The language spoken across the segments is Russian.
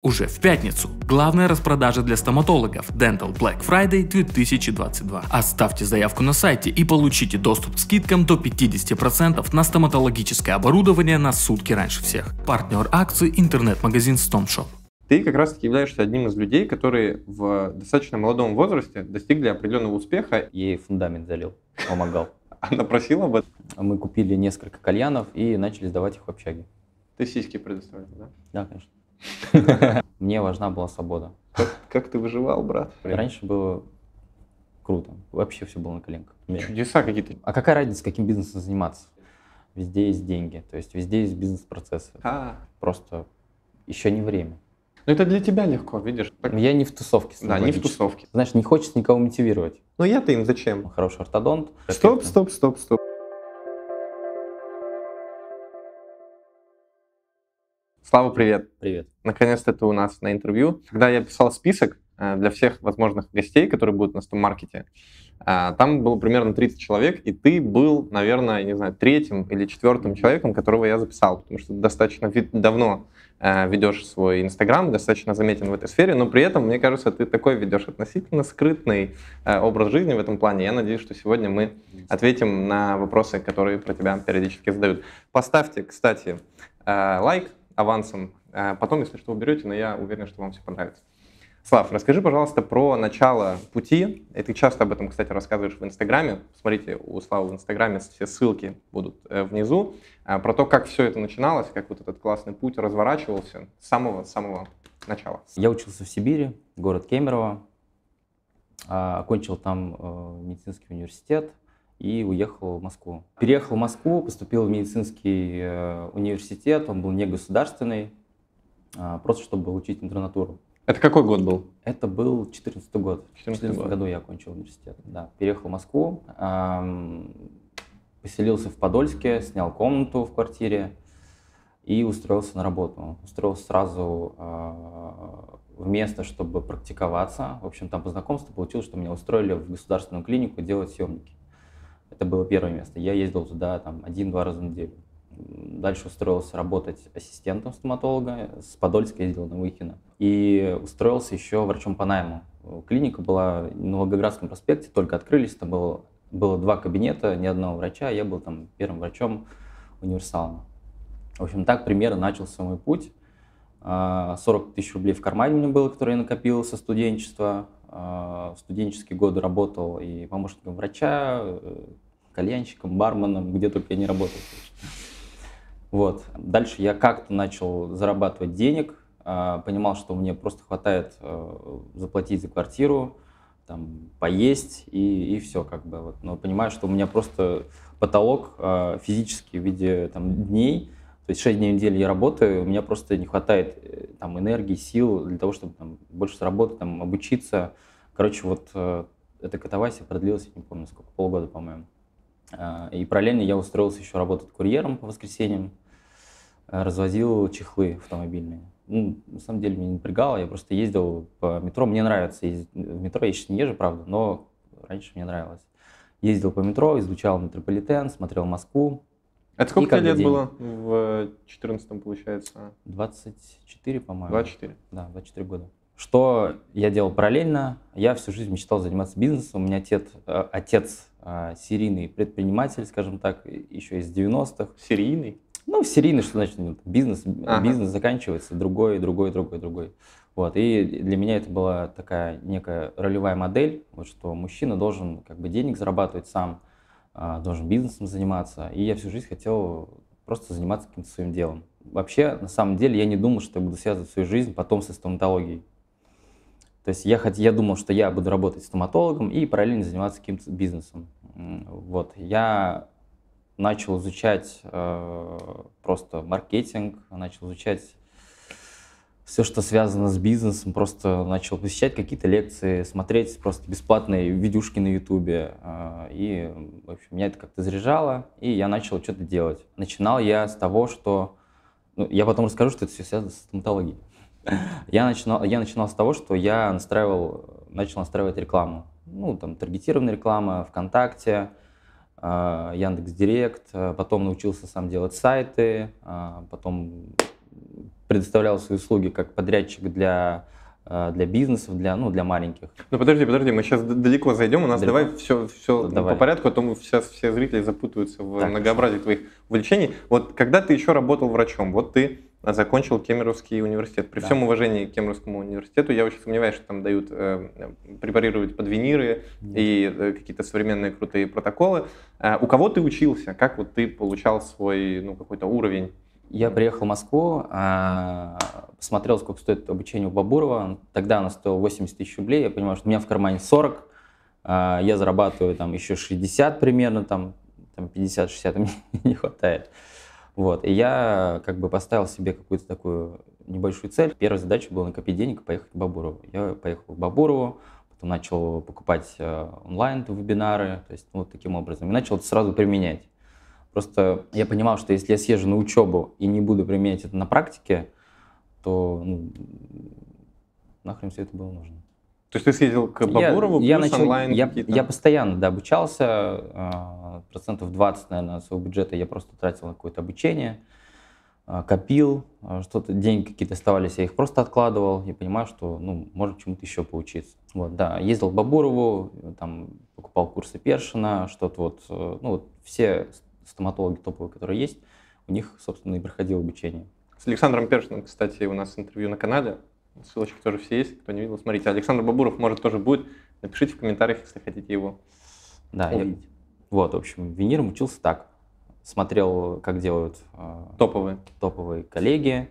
Уже в пятницу. Главная распродажа для стоматологов Dental Black Friday 2022. Оставьте заявку на сайте и получите доступ к скидкам до 50% на стоматологическое оборудование на сутки раньше всех. Партнер акции интернет-магазин StomShop. Ты как раз таки являешься одним из людей, которые в достаточно молодом возрасте достигли определенного успеха. Ей фундамент залил, помогал. Она просила об этом. Мы купили несколько кальянов и начали сдавать их в общаге. Ты сиськи предоставил, да? Да, конечно. Мне важна была свобода. Как, как ты выживал, брат? Раньше было круто. Вообще все было на коленках. Чудеса какие-то. А какая разница, каким бизнесом заниматься? Везде есть деньги, то есть везде есть бизнес-процессы. А, Просто еще не время. ну это для тебя легко, видишь? Так- Я не в тусовке. Да, не в тусовке. Знаешь, не хочется никого мотивировать. Ну я-то им зачем? Хороший ортодонт. Стоп, стоп, стоп, стоп. Слава, привет. Привет. Наконец-то ты у нас на интервью. Когда я писал список э, для всех возможных гостей, которые будут на Стомаркете, э, там было примерно 30 человек, и ты был, наверное, не знаю, третьим или четвертым человеком, которого я записал, потому что достаточно давно э, ведешь свой Инстаграм, достаточно заметен в этой сфере, но при этом, мне кажется, ты такой ведешь относительно скрытный образ жизни в этом плане. Я надеюсь, что сегодня мы ответим на вопросы, которые про тебя периодически задают. Поставьте, кстати, лайк авансом, э, потом, если что, уберете, но я уверен, что вам все понравится. Слав, расскажи, пожалуйста, про начало пути. И ты часто об этом, кстати, рассказываешь в Инстаграме. Смотрите, у Славы в Инстаграме все ссылки будут э, внизу. Э, Про то, как все это начиналось, как вот этот классный путь разворачивался с самого-самого начала. Я учился в Сибири, город Кемерово. А, Окончил там э, медицинский университет и уехал в Москву. Переехал в Москву, поступил в медицинский э, университет, он был не государственный, а, просто чтобы получить интернатуру. Это какой год был? Это был 2014 год. В 14 2014 год. году я окончил университет. Да, переехал в Москву, ам, поселился в Подольске, снял комнату в квартире и устроился на работу. Устроился сразу а, в место, чтобы практиковаться. В общем, там по знакомству получилось, что меня устроили в государственную клинику делать съемники. Это было первое место. Я ездил туда там один-два раза в неделю. Дальше устроился работать ассистентом стоматолога. С Подольска ездил на Выхино. И устроился еще врачом по найму. Клиника была на Волгоградском проспекте, только открылись. Там было, было два кабинета, ни одного врача. Я был там первым врачом универсалом. В общем, так примерно начался мой путь. А, 40 тысяч рублей в кармане у меня было, которые я накопил со студенчества. А, В студенческие годы работал и помощником врача, э, кальянщиком, барменом, где только я не работал. Вот. Дальше я как-то начал зарабатывать денег, а, понимал, что мне просто хватает э, заплатить за квартиру, там, поесть и, и все как бы. Вот. Но понимаю, что у меня просто потолок э, физический в виде там, дней, то есть 6 дней в неделю я работаю, у меня просто не хватает там, энергии, сил для того, чтобы там, больше заработать, там, обучиться. Короче, вот э, эта катавасия продлилась, я не помню сколько, полгода, по-моему. А, И параллельно я устроился еще работать курьером по воскресеньям, э, развозил чехлы автомобильные. Ну, на самом деле меня не напрягало, я просто ездил по метро. Мне нравится ездить в метро, я сейчас не езжу, правда, но раньше мне нравилось. Ездил по метро, изучал метрополитен, смотрел Москву. Это сколько тебе лет бы было в 14 получается? 24, по-моему. 24. Да, 24 года. Что я делал параллельно? Я всю жизнь мечтал заниматься бизнесом. У меня отец, э, отец э, серийный предприниматель, скажем так, еще из 90-х. Серийный? Ну, серийный, что значит ну, бизнес, Ага. бизнес заканчивается, другой, другой, другой, другой. Вот, и для меня это была такая некая ролевая модель, вот, что мужчина должен как бы денег зарабатывать сам, а, должен бизнесом заниматься, и я всю жизнь хотел просто заниматься каким-то своим делом. Вообще, на самом деле, я не думал, что я буду связывать свою жизнь потом со стоматологией. То есть я, я думал, что я буду работать стоматологом и параллельно заниматься каким-то бизнесом. Вот. Я начал изучать э, просто маркетинг, начал изучать все, что связано с бизнесом, просто начал посещать какие-то лекции, смотреть просто бесплатные видюшки на ютубе. э, и, в общем, меня это как-то заряжало, и я начал что-то делать. Начинал я с того, что... Ну, я потом расскажу, что это все связано с стоматологией. Я начинал, я начинал с того, что я настраивал, начал настраивать рекламу. Ну, там, таргетированная реклама, ВКонтакте, э, Яндекс Директ, э, потом научился сам делать сайты, потом предоставлял свои услуги как подрядчик для э, для бизнесов, для, ну, для маленьких. Ну подожди, подожди, мы сейчас далеко зайдем, у нас Далеко? давай все, все Давай. по порядку, а то мы сейчас все зрители запутаются в Так. многообразии твоих увлечений. Вот когда ты еще работал врачом, вот ты закончил Кемеровский университет. При Да. всем уважении к Кемеровскому университету, я очень сомневаюсь, что там дают э, препарировать под виниры и э, какие-то современные крутые протоколы. А, у кого ты учился? Как вот ты получал свой ну, какой-то уровень? Я приехал в Москву, а, посмотрел, сколько стоит обучение у Бабурова. Тогда оно стоило 80 тысяч рублей. Я понимаю, что у меня в кармане 40, а, я зарабатываю там еще 60 примерно, там, там 50-60 мне не хватает. Вот. И я как бы поставил себе какую-то такую небольшую цель. Первая задача была накопить денег и поехать к Бабурову. Я поехал к Бабурову, потом начал покупать э, онлайн вебинары, то есть ну, вот таким образом. И начал это сразу применять. Просто я понимал, что если я съезжу на учебу и не буду применять это на практике, то ну, нахрен все это было нужно. То есть ты съездил к Бабурову, я, я начал- онлайн я, я постоянно да, обучался, а, процентов 20, наверное, своего бюджета я просто тратил на какое-то обучение, а, копил, а, что-то, деньги какие-то оставались, я их просто откладывал, я понимаю, что, ну, может чему-то еще поучиться. Вот, да, ездил к Бабурову, там, покупал курсы Першина, что-то вот, э, ну, вот все стоматологи топовые, которые есть, у них, собственно, и проходил обучение. С Александром Першиным, кстати, у нас интервью на канале. Ссылочки тоже все есть. Кто не видел, смотрите. Александр Бабуров, может, тоже будет. Напишите в комментариях, если хотите его. Да, я, Увидеть. вот, в общем, виниром учился так. Смотрел, как делают э, Топовые. топовые коллеги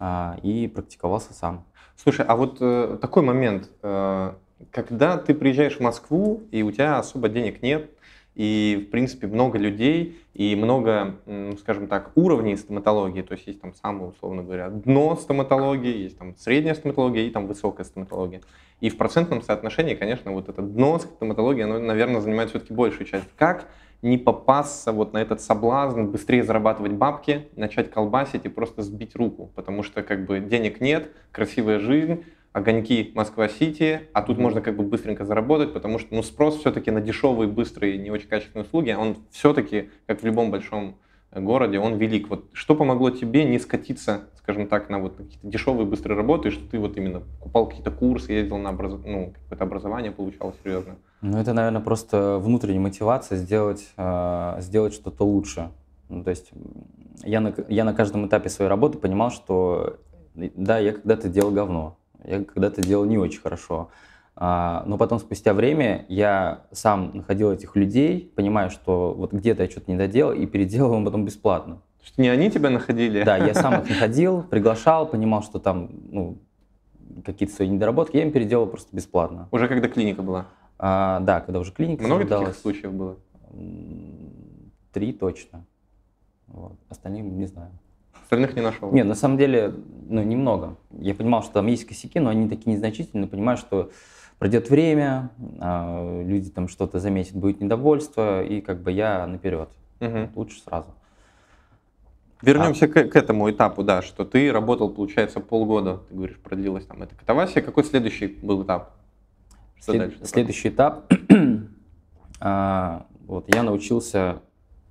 а, и практиковался сам. Слушай, а вот э, такой момент. э, когда ты приезжаешь в Москву, и у тебя особо денег нет, и, в принципе, много людей, и много, скажем так, уровней стоматологии, то есть есть там самое, условно говоря, дно стоматологии, есть там средняя стоматология и там высокая стоматология. И в процентном соотношении, конечно, вот это дно стоматологии, оно, наверное, занимает все-таки большую часть. Как не попасться вот на этот соблазн, быстрее зарабатывать бабки, начать колбасить и просто сбить руку, потому что как бы денег нет, красивая жизнь, огоньки Москва-Сити, а тут Мгм. можно как бы быстренько заработать, потому что ну, спрос все-таки на дешевые, быстрые, не очень качественные услуги, он все-таки, как в любом большом э, городе, он велик. Вот что помогло тебе не скатиться, скажем так, на вот какие-то дешевые, быстрые работы, и что ты вот именно покупал какие-то курсы, ездил на образ... ну, какое-то образование получал серьезно? Ну, это, наверное, просто внутренняя мотивация сделать, а, сделать что-то лучше. Ну, то есть я на, я на каждом этапе своей работы понимал, что э, да, я когда-то делал говно, я когда-то делал не очень хорошо. А, но потом, спустя время, я сам находил этих людей, понимая, что вот где-то я что-то не доделал, и переделал его потом бесплатно. То есть не они тебя находили? Да, я сам их находил, приглашал, понимал, что там ну, какие-то свои недоработки, я им переделал просто бесплатно. Уже когда клиника была? А, да, когда уже клиника Много таких случаев было? три точно. Вот. Остальные не знаю. Остальных не нашел? Нет, на самом деле, ну, немного. Я понимал, что там есть косяки, но они такие незначительные. Понимаю, что пройдет время, а, люди там что-то заметят, будет недовольство, и как бы я наперед. Мгм. Лучше сразу. Вернемся к, к этому этапу, да, что ты работал, получается, полгода, ты говоришь, продлилась там эта катавасия. Какой следующий был этап? Что След- дальше? Следующий этап. а, вот, я научился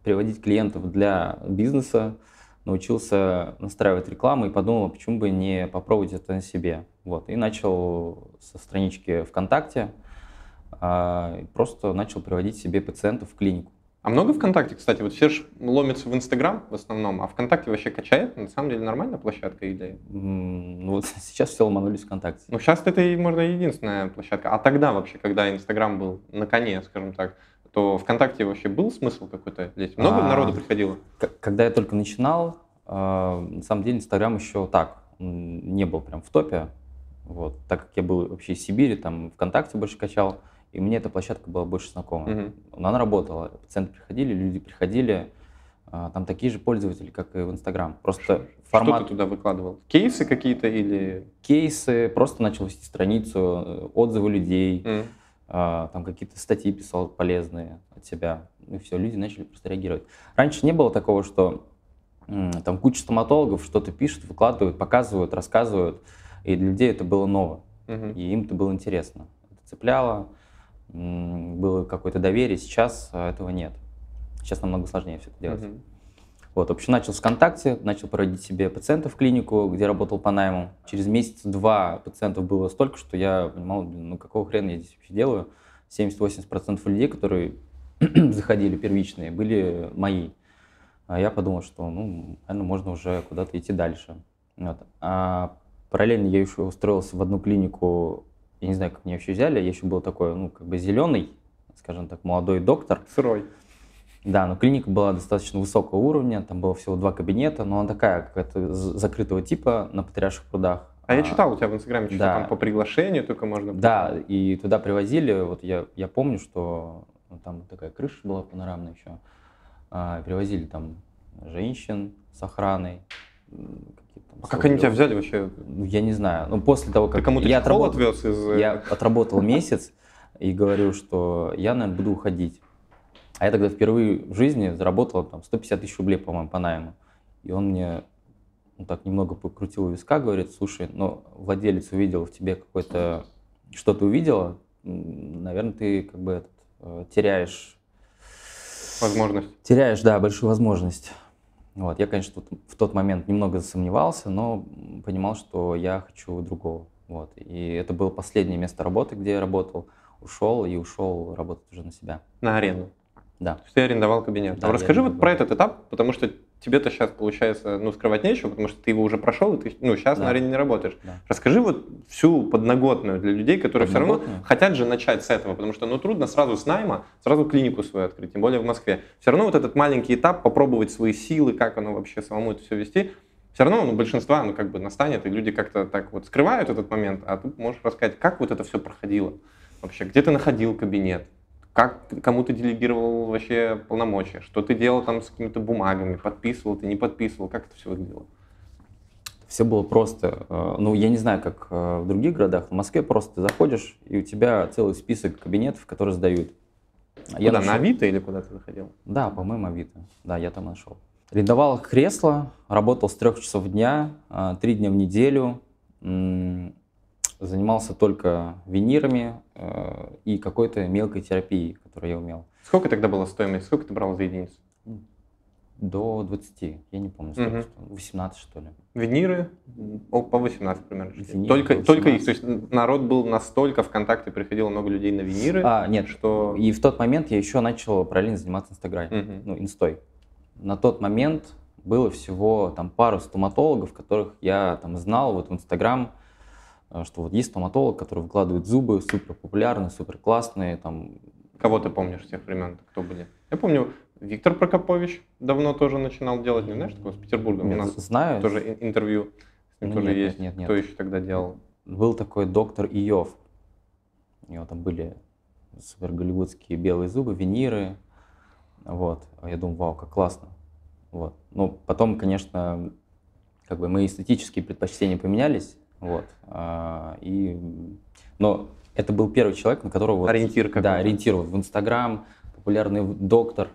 приводить клиентов для бизнеса, научился настраивать рекламу и подумал, почему бы не попробовать это на себе. Вот, и начал со странички ВКонтакте, а, просто начал приводить себе пациентов в клинику. А много ВКонтакте, кстати? Вот все же ломятся в Инстаграм в основном, а ВКонтакте вообще качает? На самом деле нормальная площадка или... Ну, вот сейчас все ломанулись ВКонтакте. Ну, сейчас это, можно, единственная площадка. А тогда вообще, когда Инстаграм был на коне, скажем так, то ВКонтакте вообще был смысл какой-то лезть? Много А. народу приходило? Когда я только начинал, э, на самом деле Инстаграм еще так, не был прям в топе. Вот. Так как я был вообще из Сибири, там ВКонтакте больше качал, и мне эта площадка была больше знакома. Но она работала, пациенты приходили, люди приходили, а, там такие же пользователи, как и в Инстаграм. Просто Что формат ты туда выкладывал? Кейсы какие-то или... кейсы, просто начал вести страницу, э, отзывы людей, М. а, там какие-то статьи писал полезные от себя. И все, люди начали просто реагировать. Раньше не было такого, что там куча стоматологов что-то пишут, выкладывают, показывают, рассказывают, и для людей это было ново, и им это было интересно. Это цепляло, было какое-то доверие. Сейчас этого нет. Сейчас намного сложнее все это делать. Вот, вообще начал с ВКонтакте, начал проводить себе пациентов в клинику, где работал по найму. Через месяц-два пациентов было столько, что я понимал, ну какого хрена я здесь вообще делаю. 70-80% людей, которые заходили первичные, были мои. А я подумал, что, ну, наверное, можно уже куда-то идти дальше. Вот. А параллельно я еще устроился в одну клинику, я не знаю, как меня еще взяли, я еще был такой, ну, как бы зеленый, скажем так, молодой доктор. Сырой. Да, но клиника была достаточно высокого уровня, там было всего два кабинета, но она такая, какая-то закрытого типа на Патриарших прудах. А, я читал у тебя в Инстаграме, что да. там по приглашению только можно... Да, и туда привозили, вот я, я помню, что ну, там такая крыша была панорамная еще, а, привозили там женщин с охраной. Там, а как они тебя взяли вообще? Ну, я не знаю. Ну, после того, как Ты кому-то я отработал, отвез из... Э, я отработал месяц и говорю, что я, наверное, буду уходить. А я тогда впервые в жизни заработал там 150 тысяч рублей, по-моему, по найму. И он мне ну, так немного покрутил виска, говорит, слушай, ну, владелец увидел в тебе какой-то, что ты увидела, наверное, ты как бы этот, э, теряешь... Возможность. Теряешь, да, большую возможность. Вот. Я, конечно, в тот момент немного засомневался, но понимал, что я хочу другого. Вот. И это было последнее место работы, где я работал. Ушел и ушел работать уже на себя. На арену. Да. То есть ты арендовал кабинет. Да, а расскажи вот про этот этап, потому что тебе-то сейчас получается, ну, скрывать нечего, потому что ты его уже прошел, и ты, ну, сейчас да. на арене не работаешь. Да. Расскажи вот всю подноготную для людей, которые все равно хотят же начать с этого, потому что, ну, трудно сразу с найма, сразу клинику свою открыть, тем более в Москве. Все равно вот этот маленький этап, попробовать свои силы, как оно вообще самому это все вести, все равно ну, большинства, ну, как бы настанет, и люди как-то так вот скрывают этот момент, а ты можешь рассказать, как вот это все проходило вообще, где ты находил кабинет, как, кому ты делегировал вообще полномочия, что ты делал там с какими-то бумагами, подписывал ты, не подписывал, как это все выглядело? Все было просто. Э, ну, я не знаю, как э, в других городах. В Москве просто ты заходишь, и у тебя целый список кабинетов, которые сдают. Куда, я нашел... на Авито или куда ты заходил? Да, по-моему, Авито. Да, я там нашел. Арендовал кресло, работал с трех часов дня, э, три дня в неделю занимался только винирами э, и какой-то мелкой терапией, которую я умел. Сколько тогда была стоимость? Сколько ты брал за единицу? До 20, я не помню, сколько, угу. 18 что ли. Виниры по 18 примерно. Виниры только, 18. только их, то есть народ был настолько ВКонтакте, приходило много людей на виниры. А, нет, что... И в тот момент я еще начал параллельно заниматься Инстаграме, угу. ну, инстой. На тот момент было всего там пару стоматологов, которых я там знал, вот в Инстаграм, что вот есть стоматолог, который выкладывает зубы, супер популярные, супер классные. Там... Кого ты помнишь с тех времен, кто были? Я помню, Виктор Прокопович давно тоже начинал делать, не знаешь, такого с Петербургом? Нет, У нас знаю. тоже интервью с ним ну, тоже нет, есть. Нет, нет, Кто еще тогда делал? Был такой доктор Иов. У него там были супер голливудские белые зубы, виниры. Вот. А я думаю, вау, как классно. Вот. Ну, потом, конечно, как бы мои эстетические предпочтения поменялись. Вот. А, и, но это был первый человек, на которого... Ориентир какой Да, ориентир в Инстаграм, популярный доктор.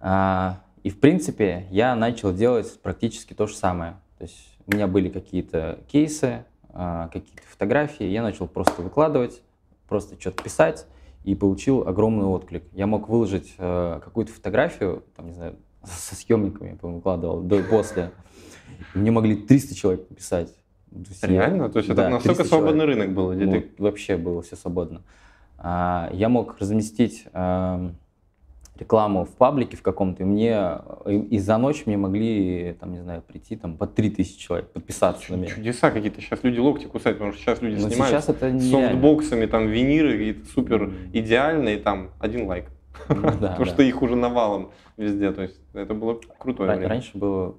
А, и, в принципе, я начал делать практически то же самое. То есть у меня были какие-то кейсы, а, какие-то фотографии, я начал просто выкладывать, просто что-то писать, и получил огромный отклик. Я мог выложить э, какую-то фотографию, там, не знаю, со съемниками, я, по-моему, выкладывал, до и после. Мне могли 300 человек написать. Есть Реально? То есть да, это настолько свободный человек. рынок был? Где ну, ты... Вообще было все свободно. А, я мог разместить а, рекламу в паблике в каком-то, и мне и, и за ночь мне могли, там, не знаю, прийти там по 3000 человек, подписаться Чудеса на меня. Чудеса какие-то. Сейчас люди локти кусают, потому что сейчас люди Но снимают сейчас это с софтбоксами, там, виниры какие-то супер идеальные, там, один лайк. Ну, да, Потому что их уже навалом везде. То есть это было крутое время. Раньше было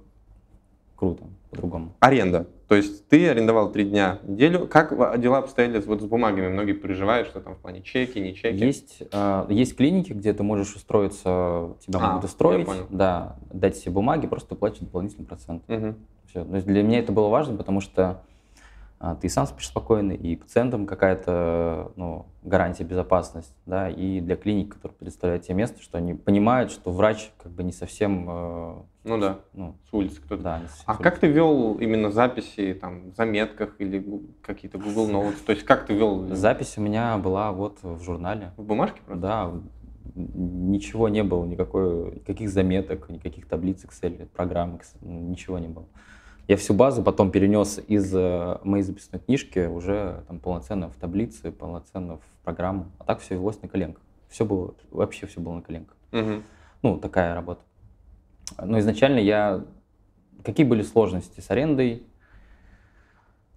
круто, по-другому. Аренда. То есть ты арендовал три дня в неделю. Как дела обстояли вот с бумагами? Многие переживают, что там в плане чеки, не чеки. Есть, э, есть клиники, где ты можешь устроиться, тебя а, могут устроить, да, дать себе бумаги, просто платить дополнительный процент. Угу. Все. То есть для меня это было важно, потому что а, ты сам спишь спокойно, и пациентам какая-то ну, гарантия безопасности, да, и для клиник, которые предоставляют тебе место, что они понимают, что врач как бы не совсем... Э, ну да, ну, с улицы кто-то. Да, а как ты вел именно записи там, в заметках или какие-то Google Notes? То есть как ты вел? Запись у меня была вот в журнале. В бумажке просто? Да, ничего не было, никакой, никаких заметок, никаких таблиц Excel, программ, ничего не было. Я всю базу потом перенес из э, моей записной книжки уже там, полноценно в таблицы, полноценно в программу. А так все велось на коленках. Все было, вообще все было на коленках. Угу. Ну, такая работа. Но изначально я... Какие были сложности с арендой?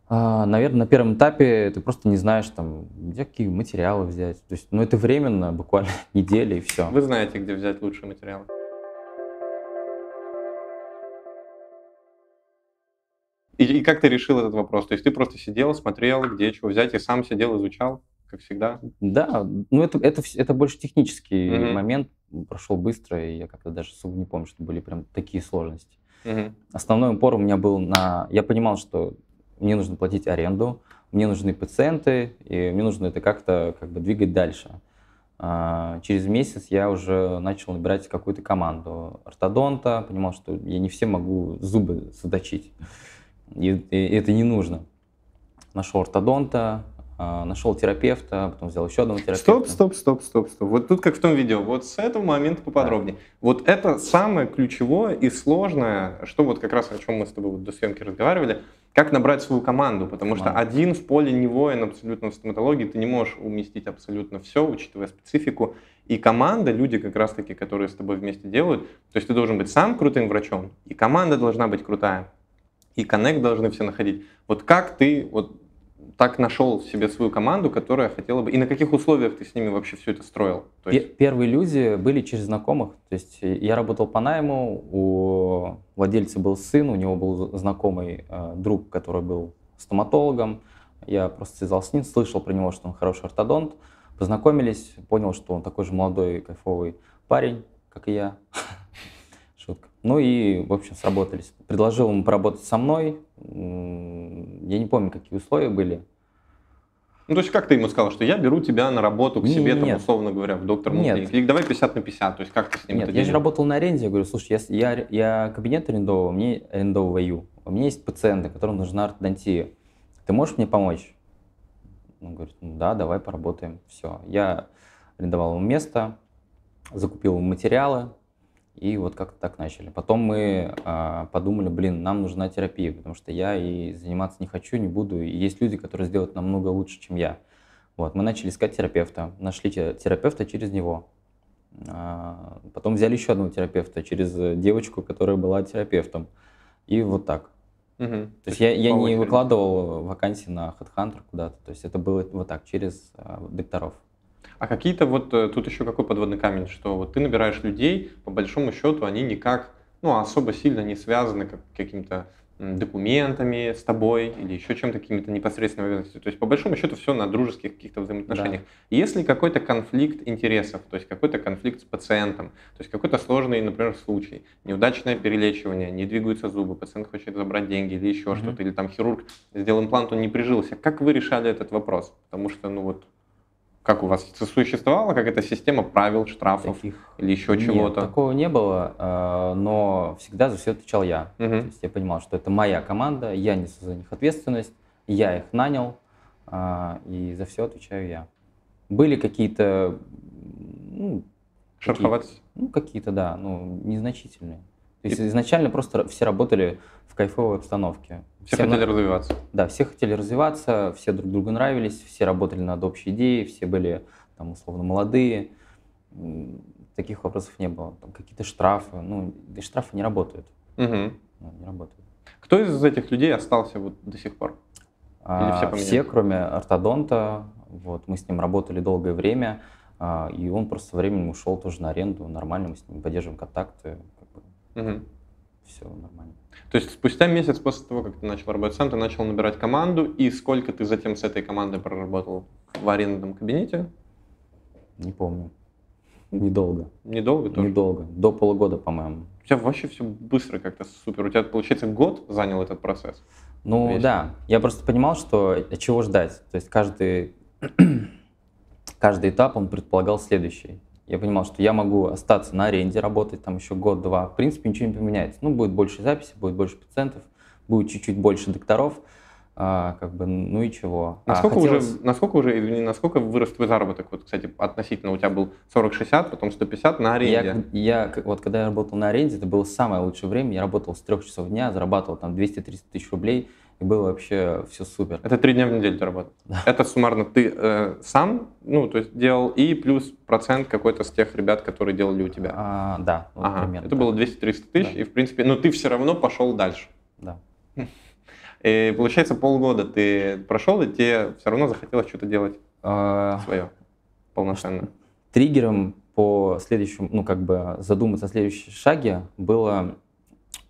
А, наверное, на первом этапе ты просто не знаешь, там, где какие материалы взять. То есть, ну, это временно, буквально недели и все. Вы знаете, где взять лучшие материалы? И, и как ты решил этот вопрос? То есть ты просто сидел, смотрел, где чего взять, и сам сидел, изучал, как всегда? Да, ну это, это, это больше технический mm-hmm. момент, прошел быстро, и я как-то даже особо не помню, что были прям такие сложности. Mm-hmm. Основной упор у меня был на... Я понимал, что мне нужно платить аренду, мне нужны пациенты, и мне нужно это как-то как бы двигать дальше. А, через месяц я уже начал набирать какую-то команду ортодонта, понимал, что я не все могу зубы заточить. И, и это не нужно. Нашел ортодонта, а, нашел терапевта, потом взял еще одного терапевта. Стоп, стоп, стоп, стоп, стоп. Вот тут как в том видео, вот с этого момента поподробнее. Да. Вот это самое ключевое и сложное, что вот как раз о чем мы с тобой вот до съемки разговаривали, как набрать свою команду, потому команду. что один в поле не воин абсолютно в стоматологии, ты не можешь уместить абсолютно все, учитывая специфику. И команда, люди как раз-таки, которые с тобой вместе делают, то есть ты должен быть сам крутым врачом, и команда должна быть крутая и коннект должны все находить. Вот как ты вот так нашел себе свою команду, которая хотела бы... И на каких условиях ты с ними вообще все это строил? То есть... Первые люди были через знакомых. То есть я работал по найму, у владельца был сын, у него был знакомый э, друг, который был стоматологом. Я просто связался с ним, слышал про него, что он хороший ортодонт. Познакомились, понял, что он такой же молодой, кайфовый парень, как и я. Ну и, в общем, сработались. Предложил ему поработать со мной. Я не помню, какие условия были. Ну, то есть как ты ему сказал, что я беру тебя на работу к себе, там, условно говоря, в доктор Нет. Или давай 50 на 50, то есть как ты с ним Нет, это я делал? же работал на аренде, я говорю, слушай, я, я, я кабинет арендовал, мне арендовываю, у меня есть пациенты, которым нужна ортодонтия, ты можешь мне помочь? Он говорит, ну да, давай поработаем. Все, я арендовал ему место, закупил ему материалы, и вот как-то так начали. Потом мы э, подумали, блин, нам нужна терапия, потому что я и заниматься не хочу, не буду. И есть люди, которые сделают намного лучше, чем я. Вот, мы начали искать терапевта, нашли терапевта через него. А, потом взяли еще одного терапевта через девочку, которая была терапевтом. И вот так. Угу. То, то есть я, я не выкладывал вакансии на HeadHunter куда-то. То есть это было вот так, через а, докторов. А какие-то вот э, тут еще какой подводный камень, что вот ты набираешь людей, по большому счету они никак, ну, особо сильно не связаны как, какими-то документами с тобой или еще чем-то, какими-то непосредственными обязанностями. То есть, по большому счету, все на дружеских каких-то взаимоотношениях. Да. Если какой-то конфликт интересов, то есть какой-то конфликт с пациентом, то есть какой-то сложный, например, случай, неудачное перелечивание, не двигаются зубы, пациент хочет забрать деньги или еще mm-hmm. что-то, или там хирург сделал имплант, он не прижился. Как вы решали этот вопрос? Потому что, ну вот, как у вас существовала какая-то система правил, штрафов Таких... или еще чего-то? такого не было, э, но всегда за все отвечал я. Угу. То есть я понимал, что это моя команда, я несу за них ответственность, я их нанял, э, и за все отвечаю я. Были какие-то... Ну, Шероховатости? Какие ну, какие-то, да, ну, незначительные. То есть изначально просто все работали кайфовой обстановке. Все Всем хотели на... развиваться. Да, все хотели развиваться, все друг другу нравились, все работали над общей идеей, все были там условно молодые. Таких вопросов не было. Там какие-то штрафы, ну, штрафы не работают. Угу. Ну, не работают. Кто из этих людей остался вот до сих пор? Или все, а, все, кроме ортодонта. Вот, мы с ним работали долгое время, а, и он просто со временем ушел тоже на аренду. Нормально, мы с ним поддерживаем контакты. Угу. Все нормально. То есть спустя месяц после того, как ты начал работать сам, ты начал набирать команду, и сколько ты затем с этой командой проработал в арендном кабинете? Не помню. Недолго. Недолго тоже? Недолго. До полугода, по-моему. У тебя вообще все быстро как-то супер. У тебя, получается, год занял этот процесс? Ну Весь. да. Я просто понимал, что чего ждать. То есть каждый, каждый этап, он предполагал следующий я понимал, что я могу остаться на аренде, работать там еще год-два. В принципе, ничего не поменяется. Ну, будет больше записи, будет больше пациентов, будет чуть-чуть больше докторов. А, как бы, ну и чего. А Насколько, хотелось- уже, насколько уже, извини, насколько вырос твой заработок? Вот, кстати, относительно у тебя был 40-60, потом 150 на Я, аренде. я, к- вот когда я работал на аренде, это было самое лучшее время. Я работал с трех часов дня, зарабатывал там 200-300 тысяч рублей, и было вообще все супер. Это три дня в неделю ты работал. Это суммарно ты э, сам, ну, то есть делал, и плюс процент какой-то с тех ребят, которые делали у тебя. А, да, вот Ага, примерно это было 200-300 тысяч, Да. и в принципе, но ты все равно пошел дальше. Да. И получается, полгода ты прошел, и тебе все равно захотелось что-то делать А, свое полноценно. триггером по следующему, ну, как бы задуматься о следующем шаге было,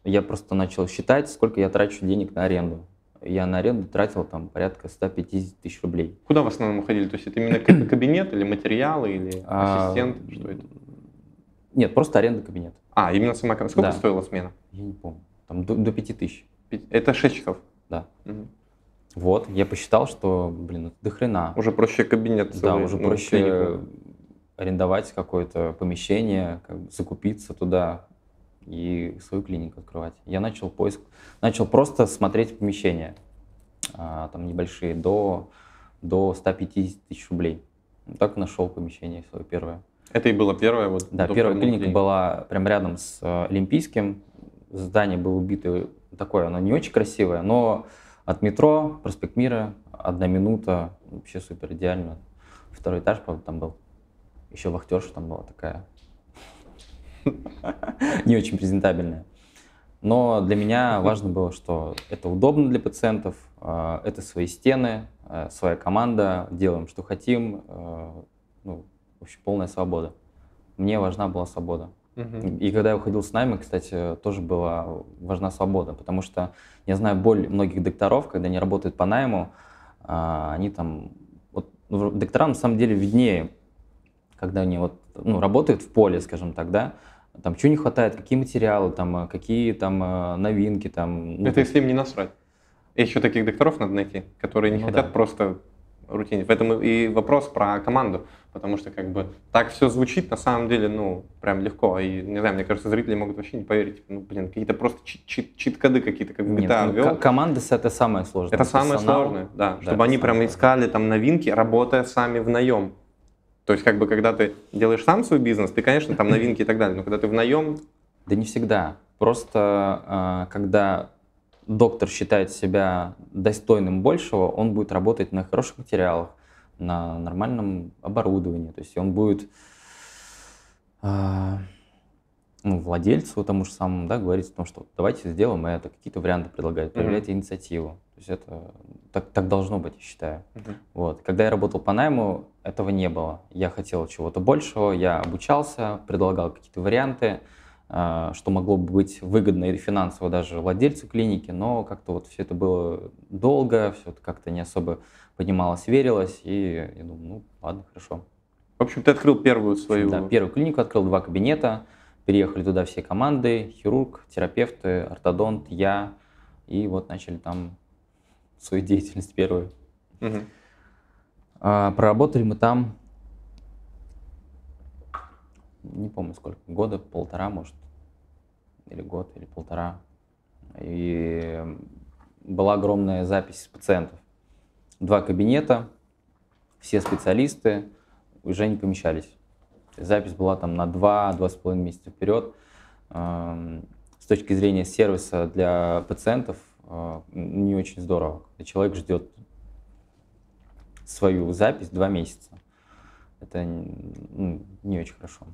я просто начал считать, сколько я трачу денег на аренду. Я на аренду тратил там порядка 150 тысяч рублей. Куда в основном уходили? То есть это именно каб- кабинет или материалы, или А, ассистент? Что это? Нет, просто аренда кабинета. А, именно сама... Сколько Да. стоила смена? Я не помню. Там до, до 5 тысяч. Это 6 часов? Да. Мгм. Вот, я посчитал, что, блин, это до хрена. Уже проще кабинет Да, целый, уже ну, проще клинику. арендовать какое-то помещение, как бы закупиться туда и свою клинику открывать. Я начал поиск, начал просто смотреть помещения, а, там небольшие, до, до 150 тысяч рублей. Так нашел помещение свое первое. Это и было первое? Вот, Да, первая клиника была прям рядом с э, Олимпийским. Здание было убито такое, оно не очень красивое, но от метро, проспект Мира, одна минута, вообще супер идеально. Второй этаж, правда, там был. Еще вахтерша там была такая. Не очень презентабельная. Но для меня важно было, что это удобно для пациентов, э, это свои стены, э, своя команда, делаем, что хотим. э, Ну, в общем, полная свобода. Мне важна была свобода. И когда я уходил с найма, кстати, тоже была важна свобода, потому что я знаю боль многих докторов, когда они работают по найму, они там, вот ну, докторам на самом деле виднее, когда они вот, ну, работают в поле, скажем так, да, там чего не хватает, какие материалы, там, э, какие там э, новинки, там. ну, Это если им не насрать. И еще таких докторов надо найти, которые не Ну хотят да. просто рутине. В этом и вопрос про команду, потому что как бы так все звучит на самом деле, ну, прям легко. И, не знаю, мне кажется, зрители могут вообще не поверить. Ну, блин, какие-то просто чит- чит- чит-коды какие-то, как в Нет, GTA ну, ко- команда с- это самое сложное. Это самое Персонал, сложное, да. да, чтобы они прям самое искали там новинки, работая сами в наем. То есть, как бы, когда ты делаешь сам свой бизнес, ты, конечно, там новинки и так далее. Но когда ты в наем, Да не всегда. Просто а, когда доктор считает себя достойным большего, он будет работать на хороших материалах, на нормальном оборудовании. То есть он будет а, ну, владельцу тому же самому да, говорить о том, что давайте сделаем это, какие-то варианты предлагать, проявлять инициативу. То есть это так, так должно быть, я считаю. Вот. Когда я работал по найму, этого не было. Я хотел чего-то большего, я обучался, предлагал какие-то варианты, а, что могло бы быть выгодно и финансово даже владельцу клиники, но как-то вот все это было долго, все это как-то не особо понималось, верилось, и я думаю, ну ладно, хорошо. в общем, ты открыл первую свою... Да, первую клинику открыл, два кабинета, переехали туда все команды, хирург, терапевты, ортодонт, я, и вот начали там свою деятельность первую. Мгм. А, проработали мы там, не помню сколько, года, полтора, может, или год, или полтора. И была огромная запись пациентов. Два кабинета, все специалисты уже не помещались. Запись была там на два-два с половиной месяца вперед. Эм, С точки зрения сервиса для пациентов не очень здорово. Когда человек ждет свою запись два месяца. Это ну, не очень хорошо.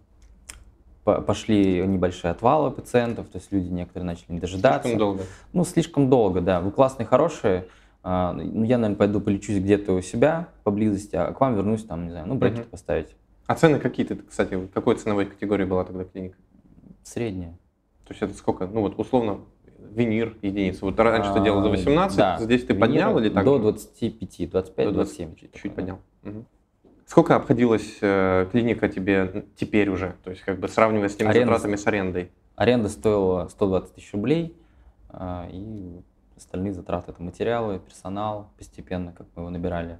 По- Пошли небольшие отвалы пациентов, то есть люди некоторые начали не дожидаться. Слишком долго. Ну, слишком долго, да. Вы классные, хорошие. а, ну, я, наверное, пойду полечусь где-то у себя поблизости, а к вам вернусь, там, не знаю, ну, брекет Мгм. поставить. А цены какие ты, кстати, какой ценовой категории была тогда клиника? Среднее. То есть это сколько? Ну вот условно винир единица. Вот раньше ты делал за А, 18, да. здесь ты Виниры поднял или так? До же? 25, 25, До 27. 20, что-то чуть да. поднял. Мгм. Сколько обходилась э, клиника тебе теперь уже? То есть как бы сравнивая с теми Аренда. затратами с арендой. Аренда стоила 120 тысяч рублей, а, и остальные затраты это материалы, персонал, постепенно, как мы его набирали.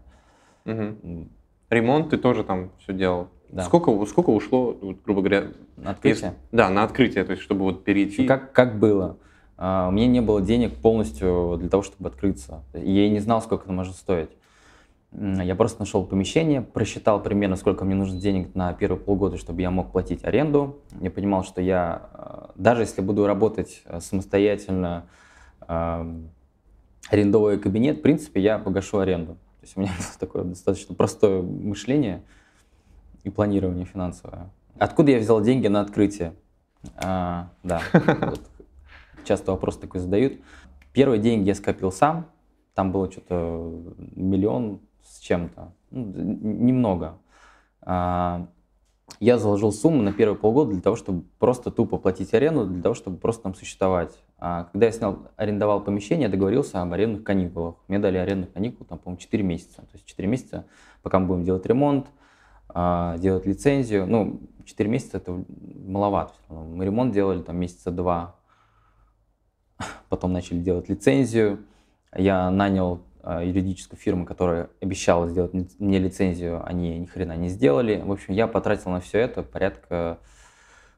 М, Ремонт ты тоже там все делал. Да. Сколько, сколько ушло, вот, грубо говоря, на Открытие. если- да, на открытие, то есть чтобы вот перейти. Как, как было? А, у меня не было денег полностью для того, чтобы открыться. Я не знал, сколько это может стоить. Я просто нашел помещение, просчитал примерно, сколько мне нужно денег на первые полгода, чтобы я мог платить аренду. Я понимал, что я, а, даже если буду работать а, самостоятельно, арендовый кабинет, в принципе, я погашу аренду. То есть у меня такое достаточно простое мышление и планирование финансовое. Откуда я взял деньги на открытие? А, да, вот часто вопрос такой задают. Первые деньги я скопил сам, там было что-то миллион с чем-то, ну, немного. А, я заложил сумму на первые полгода для того, чтобы просто тупо платить аренду, для того, чтобы просто там существовать. А когда я снял, арендовал помещение, я договорился об арендных каникулах. Мне дали арендных каникул, там, по-моему, 4 месяца. То есть 4 месяца, пока мы будем делать ремонт, а, делать лицензию. Ну, 4 месяца это маловато. Мы ремонт делали там месяца два, потом начали делать лицензию. Я нанял а, юридическую фирму, которая обещала сделать мне лицензию, они ни хрена не сделали. В общем, я потратил на все это порядка,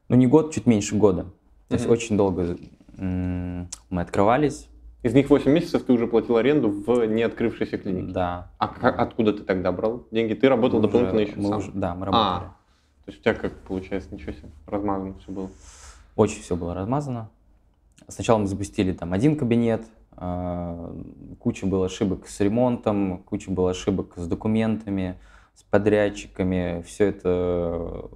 ну не год, чуть меньше года. То mm-hmm. есть очень долго мы открывались. Из них 8 месяцев ты уже платил аренду в не открывшейся клинике? Да. А как, откуда ты тогда брал деньги? Ты работал мы дополнительно уже, еще мы сам? Уже, да, мы работали. А, то есть у тебя как получается, ничего себе, размазано все было? Очень все было размазано. Сначала мы запустили там один кабинет, а, куча было ошибок с ремонтом, куча было ошибок с документами, с подрядчиками. Все это,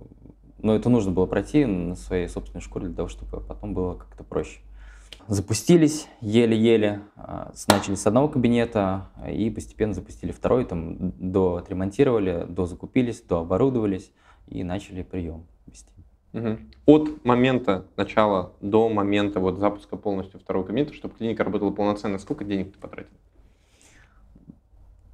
ну, это нужно было пройти на своей собственной шкуре для того, чтобы потом было как-то проще. Запустились еле-еле, а, начали с одного кабинета и постепенно запустили второй, там до отремонтировали, до закупились, до оборудовались и начали прием. Угу. От момента начала до момента вот запуска полностью второго кабинета, чтобы клиника работала полноценно, сколько денег ты потратил?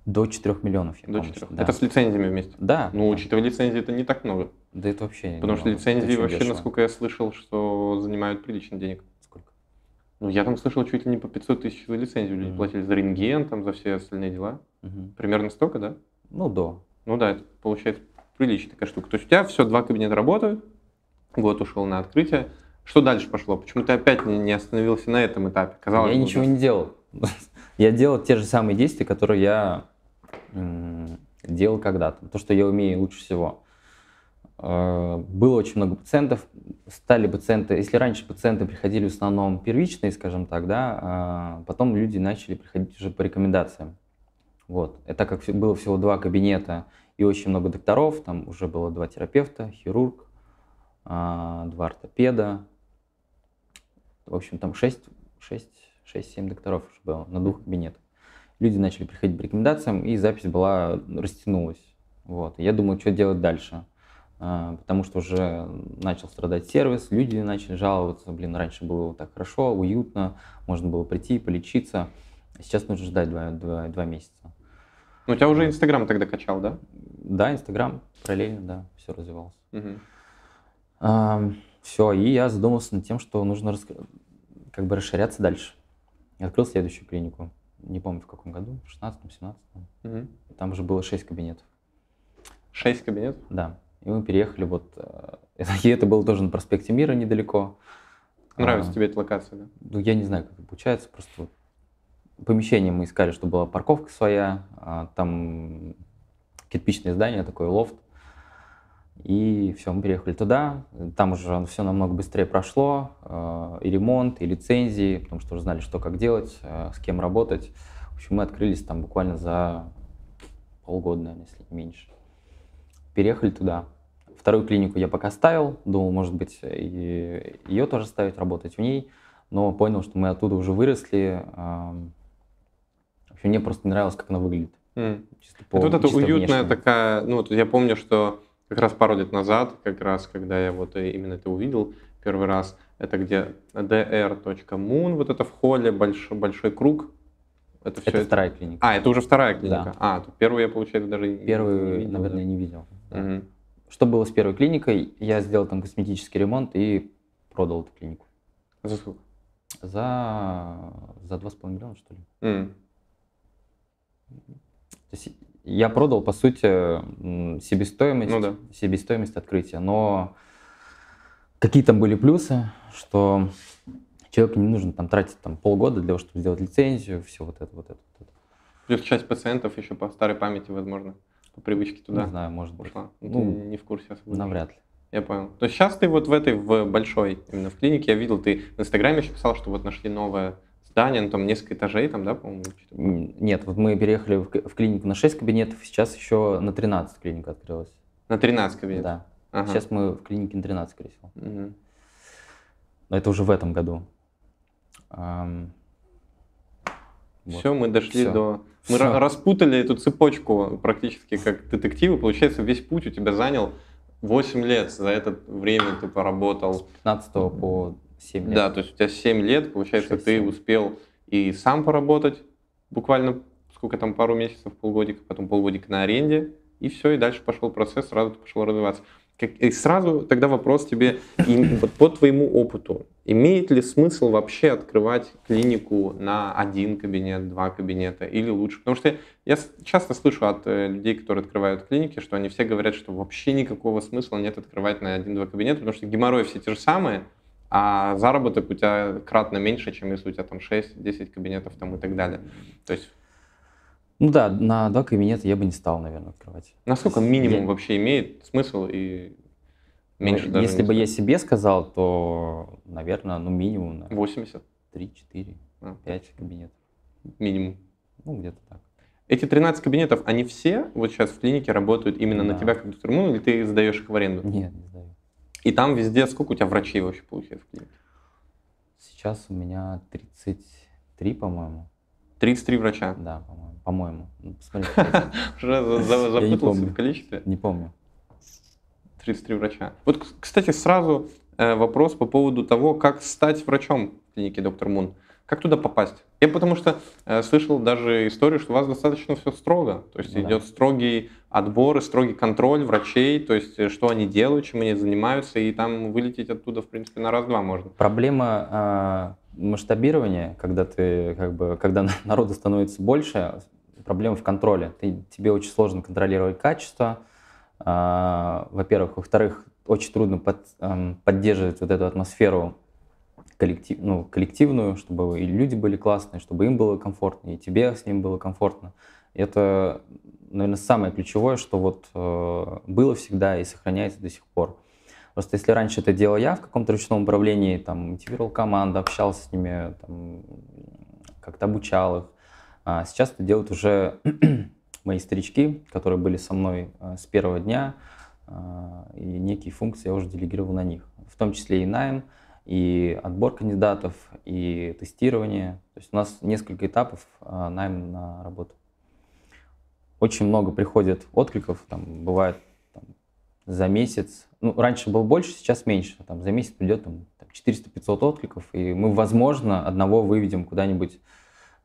До 4 миллионов, я До 4. Да. Это с лицензиями вместе? Да. Ну, учитывая лицензии, это не так много. Да это вообще Потому что лицензии вообще, дешево. насколько я слышал, что занимают прилично денег. Сколько? Ну, я там слышал чуть ли не по 500 тысяч за лицензию люди mm-hmm. платили, за рентген, там, за все остальные дела. Mm-hmm. Примерно столько, да? Ну, до. Ну да, это получается приличная такая штука. То есть у тебя все, два кабинета работают, год ушел на открытие. Что дальше пошло? Почему ты опять не остановился на этом этапе? Казалось я ничего да. не делал. Я делал те же самые действия, которые я делал когда-то. То, что я умею лучше всего. Э, было очень много пациентов. Стали пациенты, если раньше пациенты приходили в основном первичные, скажем так, да, а потом люди начали приходить уже по рекомендациям. Вот. Это как было всего два кабинета и очень много докторов, там уже было два терапевта, хирург, два ортопеда. В общем, там 6, 6, 6-7 докторов уже было на двух кабинетах. Люди начали приходить по рекомендациям, и запись была, растянулась. Вот. Я думаю, что делать дальше. А, потому что уже начал страдать сервис, люди начали жаловаться, блин, раньше было так хорошо, уютно, можно было прийти, полечиться. Сейчас нужно ждать два, два, два месяца. Ну, у тебя уже Инстаграм тогда качал, да? Да, Инстаграм, параллельно, да, все развивалось. Угу. Все, и я задумался над тем, что нужно рас... как бы расширяться дальше. Я открыл следующую клинику. Не помню в каком году, в 16 17 угу. Там уже было 6 кабинетов. 6 кабинетов? Да. И мы переехали вот... Э, и это было тоже на проспекте Мира недалеко. Нравится а, тебе эта локация, да? Ну, я не знаю, как это получается. Просто вот помещение мы искали, чтобы была парковка своя. А там кирпичное здание, такой лофт. И все, мы переехали туда. Там уже все намного быстрее прошло. Э, и ремонт, и лицензии, потому что уже знали, что как делать, э, с кем работать. В общем, мы открылись там буквально за полгода, наверное, если не меньше. Переехали туда. Вторую клинику я пока ставил. Думал, может быть, и ее тоже ставить, работать в ней. Но понял, что мы оттуда уже выросли. Эм, в общем, мне просто не нравилось, как она выглядит. Mm. Чисто по, вот это уютная внешне. такая, ну, вот я помню, что как раз пару лет назад, как раз, когда я вот именно это увидел первый раз, это где dr.moon, вот это в холле, большой, большой круг. Это, все это вторая клиника. А, это уже вторая клиника. Да. А, то первую я, получается, даже первую, не видел. наверное, да? не видел. Да. Угу. Что было с первой клиникой? Я сделал там косметический ремонт и продал эту клинику. За сколько? За, за 2,5 миллиона, что ли. Mm. То есть я продал, по сути, себестоимость, ну, да. себестоимость открытия. Но какие там были плюсы, что Человеку не нужно там тратить там полгода для того, чтобы сделать лицензию, все вот это, вот это. Вот это. Плюс часть пациентов еще по старой памяти, возможно, по привычке туда Не знаю, может быть. ушла. Ну, Ну, ты не в курсе особо. Навряд ли. Я понял. То есть сейчас ты вот в этой, в большой, именно в клинике, я видел, ты в Инстаграме еще писал, что вот нашли новое здание, ну, там несколько этажей, там, да, по-моему? Нет, вот мы переехали в, клинику на 6 кабинетов, сейчас еще на 13 клиника открылась. На 13 кабинетов? Да. Ага. Сейчас мы в клинике на 13, скорее всего. Мгм. Но это уже в этом году. Ам, вот. Все, мы дошли Всё. до... Мы ра- распутали эту цепочку практически как детективы. Получается, весь путь у тебя занял 8 лет. За это время ты С поработал. 15 по 7 лет. Да, то есть у тебя 7 лет, получается, Шесть, ты семь. успел и сам поработать буквально, сколько там, пару месяцев, полгодика, потом полгодика на аренде, и все, и дальше пошел процесс, сразу ты пошел развиваться. И сразу тогда вопрос тебе, и вот по твоему опыту, имеет ли смысл вообще открывать клинику на один кабинет, два кабинета или лучше? Потому что я часто слышу от э, людей, которые открывают клиники, что они все говорят, что вообще никакого смысла нет открывать на один-два кабинета, потому что геморрой все те же самые, а заработок у тебя кратно меньше, чем если у тебя там 6-10 кабинетов там и так далее. То есть Ну да, на два кабинета я бы не стал, наверное, открывать. насколько Я- минимум вообще имеет смысл и меньше Ну, даже Если бы я знаю, себе сказал, то, наверное, ну минимум на 80 3-4, А. 5 кабинетов. минимум. Ну, где-то так. Эти 13 кабинетов, они все вот сейчас в клинике работают именно на Да. тебя как доктор Мун, или ты сдаешь их в аренду? Нет, не знаю. И там везде сколько у тебя врачей вообще получается в клинике? Сейчас у меня 33, по-моему. 33 врача. Да, по-моему. По-моему. Ну, посмотри. Уже запутался в количестве. Не помню. 33 врача. Вот, кстати, сразу э, вопрос по поводу того, как стать врачом в клинике Доктор Мун. Как туда попасть? Я потому что э, слышал даже историю, что у вас достаточно все строго. То есть Да. идет строгий отбор и строгий контроль врачей, то есть э, что они делают, чем они занимаются, и там вылететь оттуда, в принципе, на раз-два можно. Проблема а, масштабирования, когда ты как бы, когда народу становится больше, проблема в контроле. Ты, тебе очень сложно контролировать качество. а, во-первых, во-вторых, очень трудно под- ам, поддерживать вот эту атмосферу коллектив, ну, коллективную, чтобы и люди были классные, чтобы им было комфортно, и тебе с ним было комфортно. Это, наверное, самое ключевое, что вот э, было всегда и сохраняется до сих пор. Просто если раньше это делал я в каком-то ручном управлении, там, мотивировал команду, общался с ними, там, как-то обучал их, а сейчас это делают уже мои старички, которые были со мной э, с первого дня, а, и некие функции я уже делегировал на них, в том числе и найм, и отбор кандидатов, и тестирование. То есть у нас несколько этапов а, найм на работу. Очень много приходит откликов, там бывает там, за месяц, ну, раньше было больше, сейчас меньше, там, за месяц придет там, там 400-500 откликов, и мы, возможно, одного выведем куда-нибудь,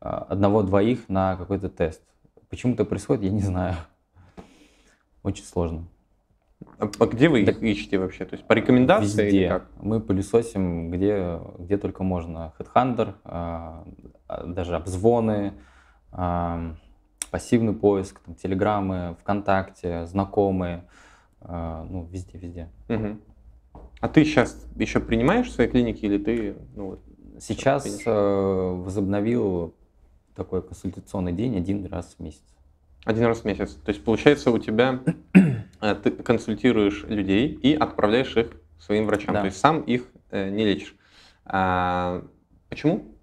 а, одного-двоих на какой-то тест. Почему это происходит, я не знаю. Очень сложно. А, где вы Так- их ищете вообще? То есть по рекомендации или Везде. как? Мы пылесосим где, где только можно. Headhunter, а, даже обзвоны, а, пассивный поиск, там, телеграммы, ВКонтакте, знакомые, а, ну, везде-везде. Мгм. А ты сейчас еще принимаешь в своей клинике или ты ну, вот, Сейчас э, возобновил такой консультационный день один раз в месяц. один раз в месяц? То есть получается у тебя э, ты консультируешь людей и отправляешь их своим врачам. Да. То есть сам их э, не лечишь. А, почему?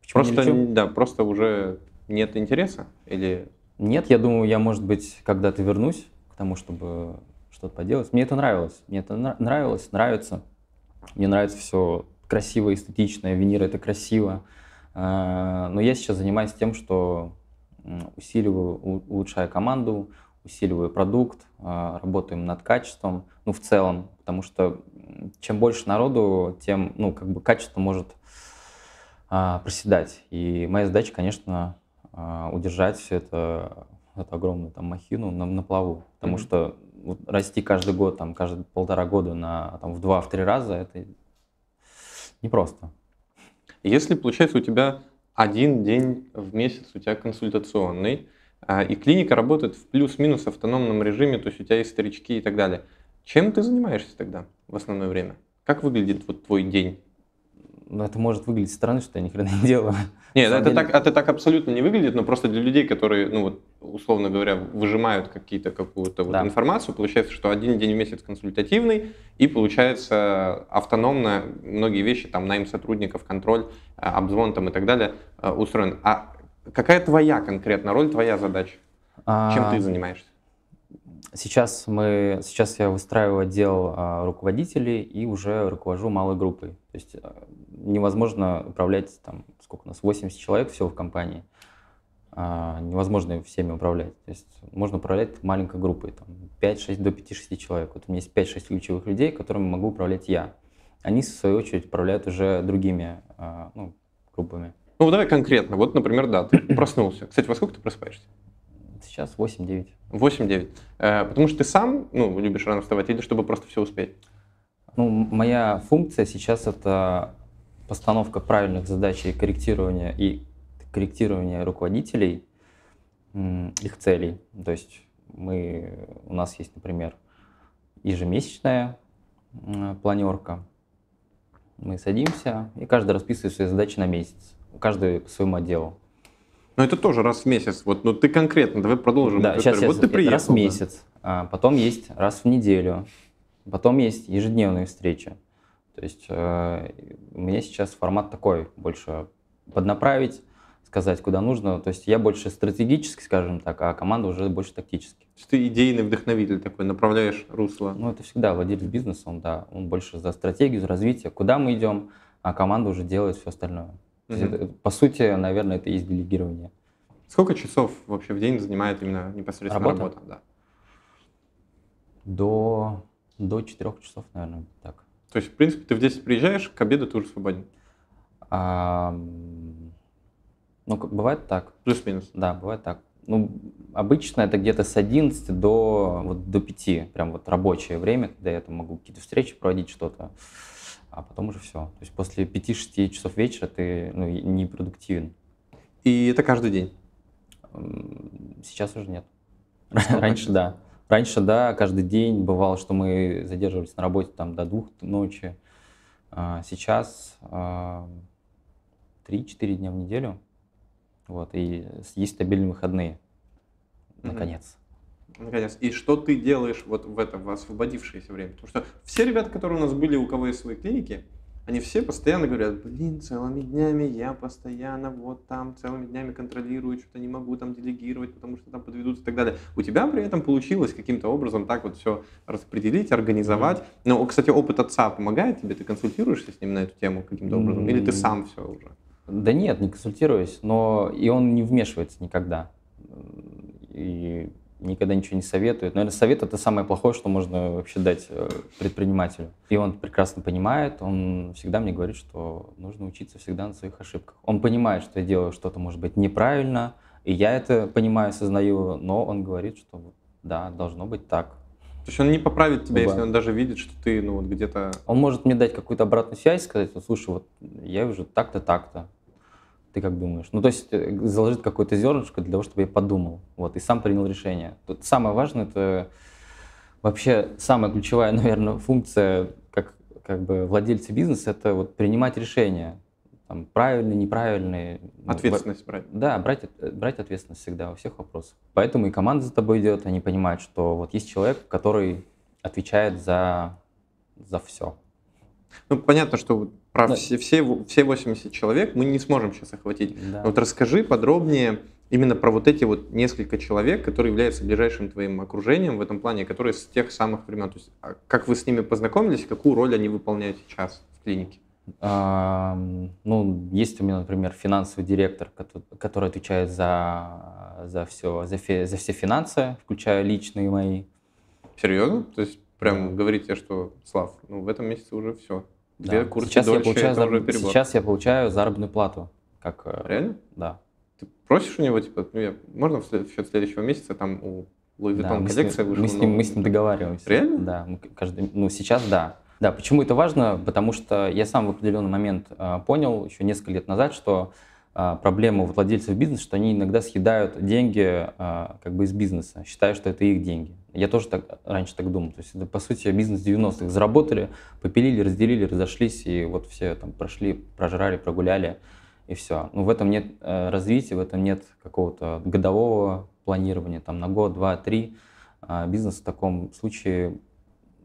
Почему не просто, лечу? да, просто уже нет интереса? Или Нет, я думаю, я, может быть, когда-то вернусь к тому, чтобы что-то поделать. Мне это нравилось. Мне это нра- нравилось, нравится. Мне нравится все красиво, эстетично. Винир это красиво. А, Но я сейчас занимаюсь тем, что усиливаю, улучшаю команду, усиливаю продукт, а, работаем над качеством, ну, в целом, потому что чем больше народу, тем, ну, как бы качество может а, проседать. И моя задача, конечно, а, удержать все это, эту огромную там махину на, на плаву. Потому Мгм. что вот расти каждый год, там, каждые полтора года на, там, в два, в раза, это непросто. если, получается, у тебя один день в месяц у тебя консультационный, и клиника работает в плюс-минус автономном режиме, то есть у тебя есть старички и так далее, чем ты занимаешься тогда в основное время? Как выглядит вот твой день? Ну, это может выглядеть стороны, что я ни хрена не делаю. Нет, это самом так, деле- это так абсолютно не выглядит, но просто для людей, которые, ну вот, условно говоря, выжимают какие-то какую-то вот Да. информацию, получается, что один день в месяц консультативный, и получается автономно многие вещи, там, найм сотрудников, контроль, э, обзвон там и так далее э, устроен. А какая твоя конкретно роль, твоя задача? Чем А, ты занимаешься? Сейчас мы, сейчас я выстраиваю отдел а, руководителей и уже руковожу малой группой. То есть а, невозможно управлять там, сколько у нас, 80 человек всего в компании. А, невозможно всеми управлять. То есть можно управлять маленькой группой, там, 5-6 до 5-6 человек. Вот у меня есть 5-6 ключевых людей, которыми могу управлять я. Они, в свою очередь, управляют уже другими а, ну, группами. Ну, давай конкретно. Вот, например, да, ты проснулся. Кстати, во сколько ты просыпаешься? Сейчас 8-9. 8-9. Э, потому что ты сам, ну, любишь рано вставать, или чтобы просто все успеть? Ну, моя функция сейчас это постановка правильных задач и корректирование и корректирование руководителей их целей. То есть мы, у нас есть, например, ежемесячная планерка. Мы садимся и каждый расписывает свои задачи на месяц. Каждый по своему отделу. Но это тоже раз в месяц. Вот, ну ты конкретно, давай продолжим. Да, сейчас я вот ты приехал. раз в да. месяц, а потом есть раз в неделю, потом есть ежедневные встречи. То есть э, у меня сейчас формат такой, больше поднаправить, сказать, куда нужно. То есть я больше стратегически, скажем так, а команда уже больше тактически. То есть ты идейный вдохновитель такой, направляешь русло. Ну, это всегда владелец бизнеса, он, да, он больше за стратегию, за развитие, куда мы идем, а команда уже делает все остальное. Мгм. это, по сути, наверное, это и есть делегирование. Сколько часов вообще в день занимает именно непосредственно Работа? работа? Да. До, до 4 часов, наверное, так. То есть, в принципе, ты в 10 приезжаешь, к обеду ты уже свободен. А, ну, бывает так. Плюс-минус. Да, бывает так. Ну, обычно это где-то с 11 до, вот, до 5, прям вот рабочее время, когда я там могу какие-то встречи проводить, что-то, а потом уже все. То есть после 5-6 часов вечера ты ну, и не продуктивен. И это каждый день. Сейчас уже нет. Раньше да. Раньше да, каждый день бывало, что мы задерживались на работе там до двух ночи. А Сейчас а, 3-4 дня в неделю. Вот, и есть стабильные выходные. Наконец. Наконец. И что ты делаешь вот в это в освободившееся время? Потому что все ребята, которые у нас были, у кого есть свои клиники, они все постоянно говорят, блин, целыми днями я постоянно вот там целыми днями контролирую, что-то не могу там делегировать, потому что там подведут и так далее. У тебя при этом получилось каким-то образом так вот все распределить, организовать. Но, кстати, опыт отца помогает тебе? Ты консультируешься с ним на эту тему каким-то образом? Или ты сам все уже? Да нет, не консультируюсь, но и он не вмешивается никогда. И никогда ничего не советует. Наверное, совет это самое плохое, что можно вообще дать э, предпринимателю. И он прекрасно понимает, он всегда мне говорит, что нужно учиться всегда на своих ошибках. Он понимает, что я делаю что-то, может быть, неправильно, и я это понимаю, осознаю, но он говорит, что да, должно быть так. То есть он не поправит тебя, Оба. если он даже видит, что ты ну вот где-то... Он может мне дать какую-то обратную связь, сказать, слушай, вот я уже так-то, так-то. Ты как думаешь? Ну, то есть э, заложить какое-то зернышко для того, чтобы я подумал, вот, и сам принял решение. Тут самое важное, это вообще самая ключевая, наверное, функция как, как бы владельца бизнеса, это вот принимать решения, там, правильные, неправильные. Ну, Ответственность брать. да, брать, от- брать ответственность всегда во всех вопросах. Поэтому и команда за тобой идет, они понимают, что вот есть человек, который отвечает за, за все. Ну, понятно, что про Да. все, все, все 80 человек мы не сможем сейчас охватить. Да. Но Вот расскажи подробнее именно про вот эти вот несколько человек, которые являются ближайшим твоим окружением в этом плане, которые с тех самых времен. То есть, а как вы с ними познакомились, какую роль они выполняют сейчас в клинике? Ам, Ну, есть у меня, например, финансовый директор, кото- который отвечает за, за, все, за, фи- за все финансы, включая личные мои. Серьезно? То есть прям Да. говорите, что Слав, ну в этом месяце уже все. Да. Две курсы сейчас, я дольше, получаю это уже зараб- перебор. сейчас я получаю заработную плату. Как, э, Реально? Да. Ты просишь у него, типа, ну, я, можно в счет следующего месяца там у Louis Да, Vuitton мы, с коллекция ним, вышла мы, с ним, мы с ним договариваемся. Реально? Да, мы каждый, ну сейчас да. Да, почему это важно? Потому что я сам в определенный момент э, понял, еще несколько лет назад, что а, проблема у владельцев бизнеса, что они иногда съедают деньги а, как бы из бизнеса, считая, что это их деньги. Я тоже так, раньше так думал. То есть это, по сути, бизнес 90-х. Заработали, попилили, разделили, разошлись, и вот все там прошли, прожрали, прогуляли, и все. Но в этом нет э, развития, в этом нет какого-то годового планирования, там на год, два, три. А бизнес в таком случае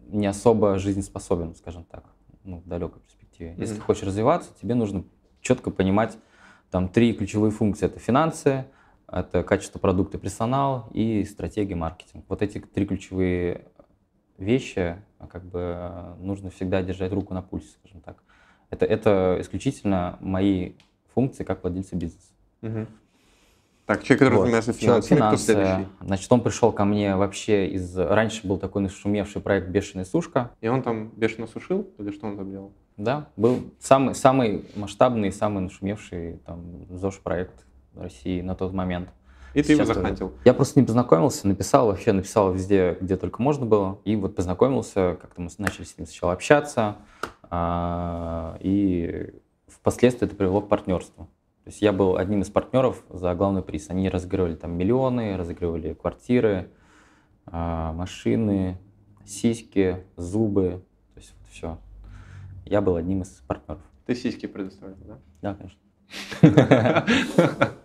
не особо жизнеспособен, скажем так, ну, в далекой перспективе. Mm-hmm. Если ты хочешь развиваться, тебе нужно четко понимать, там три ключевые функции. Это финансы, это качество продукта, персонал и стратегия маркетинг. Вот эти три ключевые вещи как бы нужно всегда держать руку на пульсе, скажем так. Это, это исключительно мои функции как владельца бизнеса. Угу. Так, человек, который вот. занимается финансами, Финансы, кто следующий? Значит, он пришел ко мне вообще из... Раньше был такой нашумевший проект «Бешеная сушка». И он там бешено сушил? Или что он там делал? Да, был самый, самый масштабный, самый нашумевший там ЗОЖ-проект России на тот момент. И ты его захантил? Я просто ним познакомился, написал вообще, написал везде, где только можно было. И вот познакомился, как-то мы начали с ним сначала общаться. А, и впоследствии это привело к партнерству. То есть я был одним из партнеров за главный приз. Они разыгрывали там миллионы, разыгрывали квартиры, а, машины, сиськи, зубы, то есть вот все. Я был одним из партнеров. Ты сиськи предоставлял, да? Да, конечно.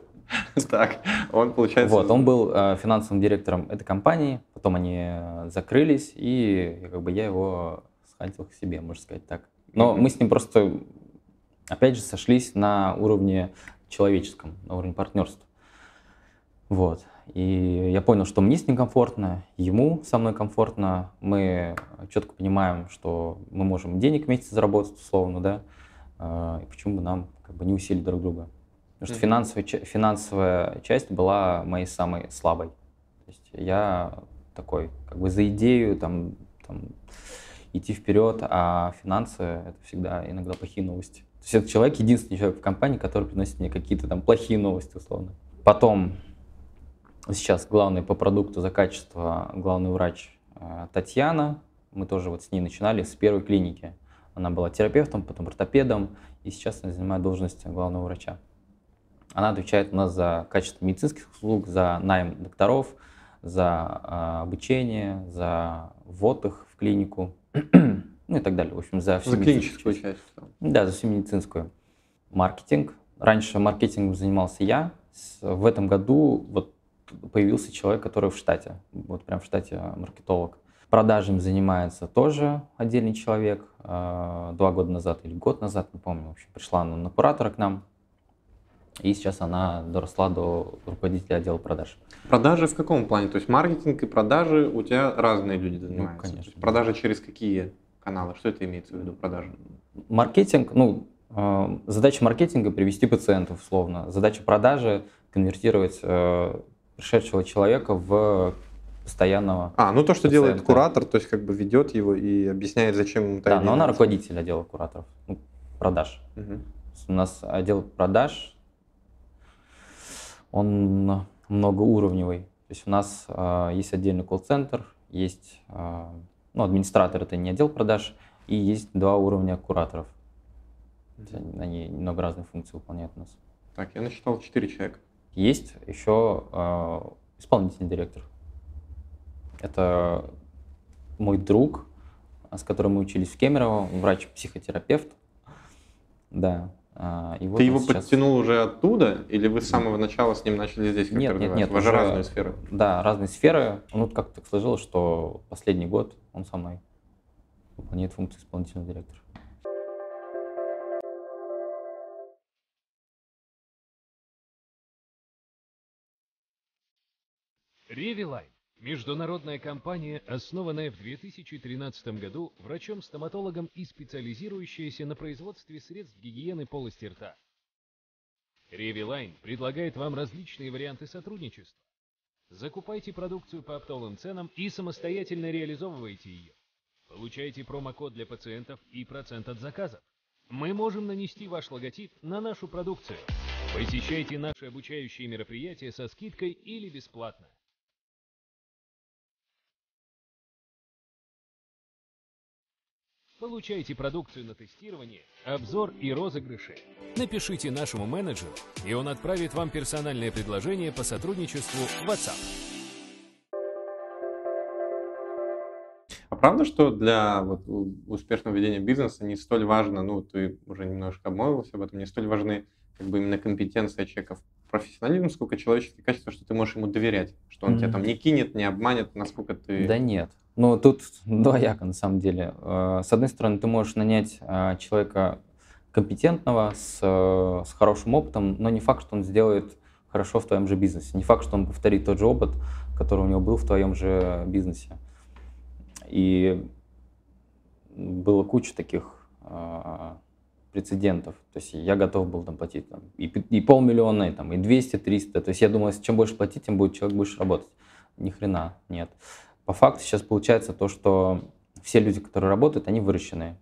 Так, он получается... Вот, он был э, финансовым директором этой компании, потом они э, закрылись, и как бы я его схантил к себе, можно сказать так. Но мы с ним просто опять же, сошлись на уровне человеческом, на уровне партнерства. Вот. И я понял, что мне с ним комфортно, ему со мной комфортно. Мы четко понимаем, что мы можем денег вместе заработать, условно, да, а, и почему бы нам как бы не усилить друг друга. Потому что финансовая, финансовая часть была моей самой слабой. То есть я такой, как бы за идею, там, там идти вперед, а финансы — это всегда иногда плохие новости. То есть этот человек единственный человек в компании, который приносит мне какие-то там плохие новости, условно. Потом сейчас главный по продукту за качество главный врач э, Татьяна. Мы тоже вот с ней начинали с первой клиники. Она была терапевтом, потом ортопедом, и сейчас она занимает должность главного врача. Она отвечает у нас за качество медицинских услуг, за найм докторов, за э, обучение, за ввод их в клинику ну и так далее. В общем, за всю за клиническую часть. Да, за всю медицинскую. Маркетинг. Раньше маркетингом занимался я. В этом году вот появился человек, который в штате, вот прям в штате маркетолог. Продажами занимается тоже отдельный человек. А, два года назад или год назад, не помню, в общем, пришла она на куратора к нам. И сейчас она доросла до руководителя отдела продаж. Продажи в каком плане? То есть маркетинг и продажи у тебя разные люди ну, занимаются? Ну, конечно. Продажи через какие каналы? Что это имеется в виду, продажи? Маркетинг, ну, э, задача маркетинга привести пациентов, условно. Задача продажи конвертировать э, пришедшего человека в постоянного А, ну то, что пациента. делает куратор, то есть как бы ведет его и объясняет, зачем ему Да, но она руководитель отдела кураторов, ну, продаж. Угу. У нас отдел продаж, он многоуровневый. То есть у нас э, есть отдельный колл-центр, есть э, ну, администратор это не отдел продаж, и есть два уровня кураторов. Mm-hmm. Они много разных функций выполняют у нас. Так, я насчитал четыре человека. Есть еще э, исполнительный директор. Это мой друг, с которым мы учились в Кемерово, врач-психотерапевт. Да, а, и вот Ты его сейчас... подтянул уже оттуда, или вы с самого начала с ним начали здесь как Нет, нет, нет. У вас же разные сферы. Да, разные сферы. Ну, как так сложилось, что последний год он со мной выполняет функцию исполнительного директора. Ревилайн Международная компания, основанная в 2013 году врачом-стоматологом и специализирующаяся на производстве средств гигиены полости рта. Ревилайн предлагает вам различные варианты сотрудничества. Закупайте продукцию по оптовым ценам и самостоятельно реализовывайте ее. Получайте промокод для пациентов и процент от заказов. Мы можем нанести ваш логотип на нашу продукцию. Посещайте наши обучающие мероприятия со скидкой или бесплатно. Получайте продукцию на тестирование, обзор и розыгрыши. Напишите нашему менеджеру, и он отправит вам персональное предложение по сотрудничеству в WhatsApp. А правда, что для вот, успешного ведения бизнеса не столь важно, ну, ты уже немножко обмолвился об этом, не столь важны как бы именно компетенция человека в профессионализм, сколько человеческие качества, что ты можешь ему доверять, что он mm-hmm. тебя там не кинет, не обманет, насколько ты... Да нет. Ну, тут двояко, на самом деле. Э, с одной стороны, ты можешь нанять э, человека компетентного, с, э, с хорошим опытом, но не факт, что он сделает хорошо в твоем же бизнесе. Не факт, что он повторит тот же опыт, который у него был в твоем же бизнесе. И было куча таких прецедентов. То есть я готов был там платить там, и, и полмиллиона, и, там, и 200, 300. То есть я думал, чем больше платить, тем будет человек больше работать. Ни хрена нет. По факту сейчас получается то, что все люди, которые работают, они выращенные.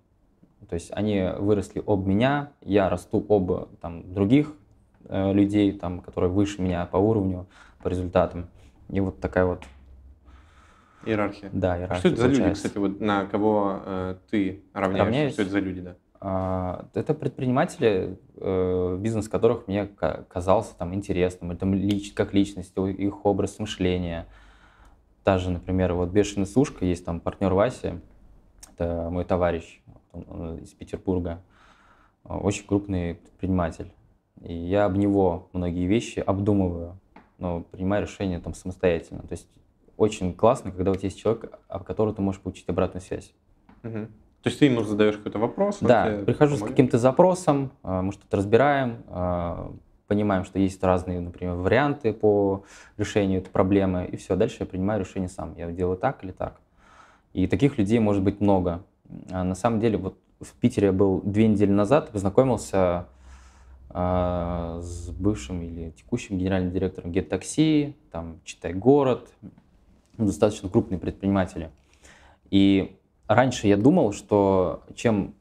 То есть они выросли об меня, я расту об там, других э, людей, там, которые выше меня по уровню, по результатам. И вот такая вот Иерархия. Да, иерархия. Что это за люди, кстати, вот на кого э, ты равняешься? Равняюсь? Что это за люди, да? А, это предприниматели, э, бизнес которых мне казался там интересным, это лич, как личность, их образ мышления. Та же, например, вот «Бешеный сушка», есть там партнер Вася, это мой товарищ из Петербурга, очень крупный предприниматель. И я об него многие вещи обдумываю, но принимаю решения там самостоятельно. То есть очень классно, когда у тебя есть человек, об котором ты можешь получить обратную связь. Угу. То есть ты ему задаешь какой-то вопрос? Да, прихожу помогает? с каким-то запросом, а, мы что-то разбираем, а, понимаем, что есть разные, например, варианты по решению этой проблемы, и все, дальше я принимаю решение сам. Я делаю так или так. И таких людей может быть много. А на самом деле, вот в Питере я был две недели назад, познакомился э, с бывшим или текущим генеральным директором Гет-такси, там, читай город, достаточно крупные предприниматели. И раньше я думал, что чем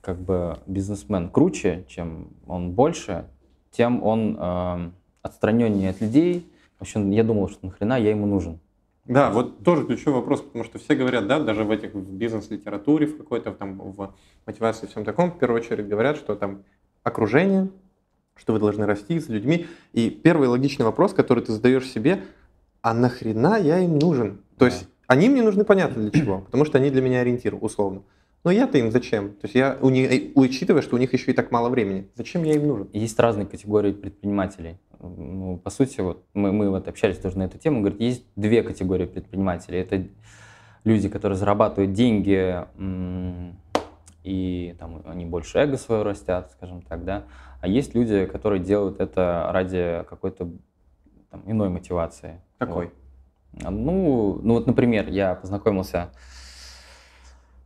как бы бизнесмен круче, чем он больше, тем он э, отстраненнее от людей. В общем, я думал, что нахрена я ему нужен. Да, вот тоже ключевой вопрос, потому что все говорят, да, даже в этих в бизнес-литературе, в какой-то там в мотивации, всем таком, в первую очередь говорят, что там окружение, что вы должны расти с людьми. И первый логичный вопрос, который ты задаешь себе, а нахрена я им нужен? То есть они мне нужны понятно для чего, потому что они для меня ориентир, условно. Но я-то им зачем? То есть я, у них, э, учитывая, что у них еще и так мало времени, зачем я им нужен? Есть разные категории предпринимателей. Ну, по сути, вот мы, мы вот общались тоже на эту тему, говорит, есть две категории предпринимателей. Это люди, которые зарабатывают деньги, и там они больше эго свое растят, скажем так, да. А есть люди, которые делают это ради какой-то там, иной мотивации. Какой? Вот. Ну, ну вот, например, я познакомился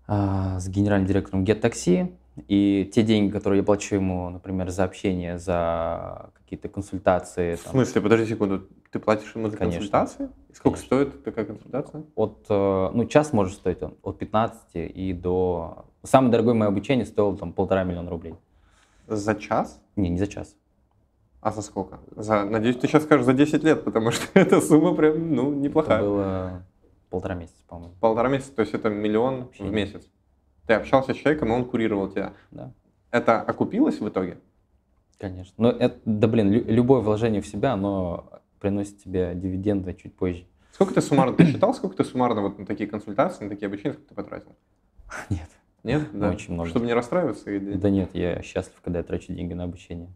э, с генеральным директором GetTaxi, и те деньги, которые я плачу ему, например, за общение, за какие-то консультации. В там, смысле? Подожди секунду. Ты платишь ему за конечно, консультации? И сколько конечно. стоит такая консультация? От, э, ну, час может стоить от 15 и до... Самое дорогое мое обучение стоило там полтора миллиона рублей. За час? Не, не за час. А за сколько? За, надеюсь, ты сейчас скажешь за 10 лет, потому что эта сумма прям, ну, неплохая. Это было полтора месяца, по-моему. Полтора месяца, то есть это миллион Вообще в месяц. Ты общался с человеком, и он курировал тебя. Да. Это окупилось в итоге? Конечно. Но это, да блин, любое вложение в себя, оно приносит тебе дивиденды чуть позже. Сколько ты суммарно, ты считал, сколько ты суммарно вот на такие консультации, на такие обучения, сколько ты потратил? Нет. Нет? Да. Очень много. Чтобы не расстраиваться? Или... Да нет, я счастлив, когда я трачу деньги на обучение.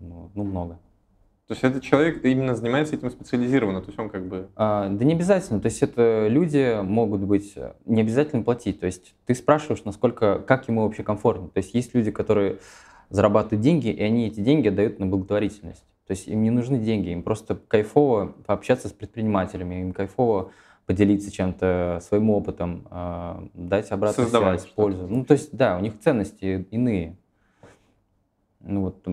Ну, ну много. То есть этот человек именно занимается этим специализированно, то есть он как бы... А, да не обязательно, то есть это люди могут быть, э, не обязательно платить, то есть ты спрашиваешь, насколько, как ему вообще комфортно. То есть есть люди, которые зарабатывают деньги, и они эти деньги отдают на благотворительность. То есть им не нужны деньги, им просто кайфово пообщаться с предпринимателями, им кайфово поделиться чем-то, своим опытом, э, дать обратную Создавать связь, пользу. Ну, то есть, да, у них ценности иные. Ну вот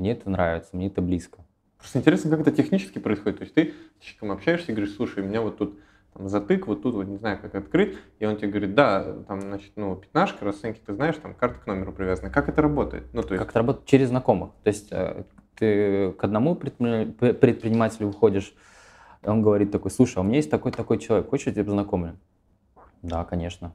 мне это нравится, мне это близко. Просто интересно, как это технически происходит. То есть ты с человеком общаешься и говоришь, слушай, у меня вот тут там, затык, вот тут вот не знаю, как открыть, и он тебе говорит, да, там, значит, ну, пятнашка, расценки ты знаешь, там, карта к номеру привязана. Как это работает? Ну, то есть... Как это работает? Через знакомых. То есть э, ты к одному предпринимателю выходишь, и он говорит такой, слушай, а у меня есть такой-такой человек, хочешь, я тебя познакомлю? Да, конечно.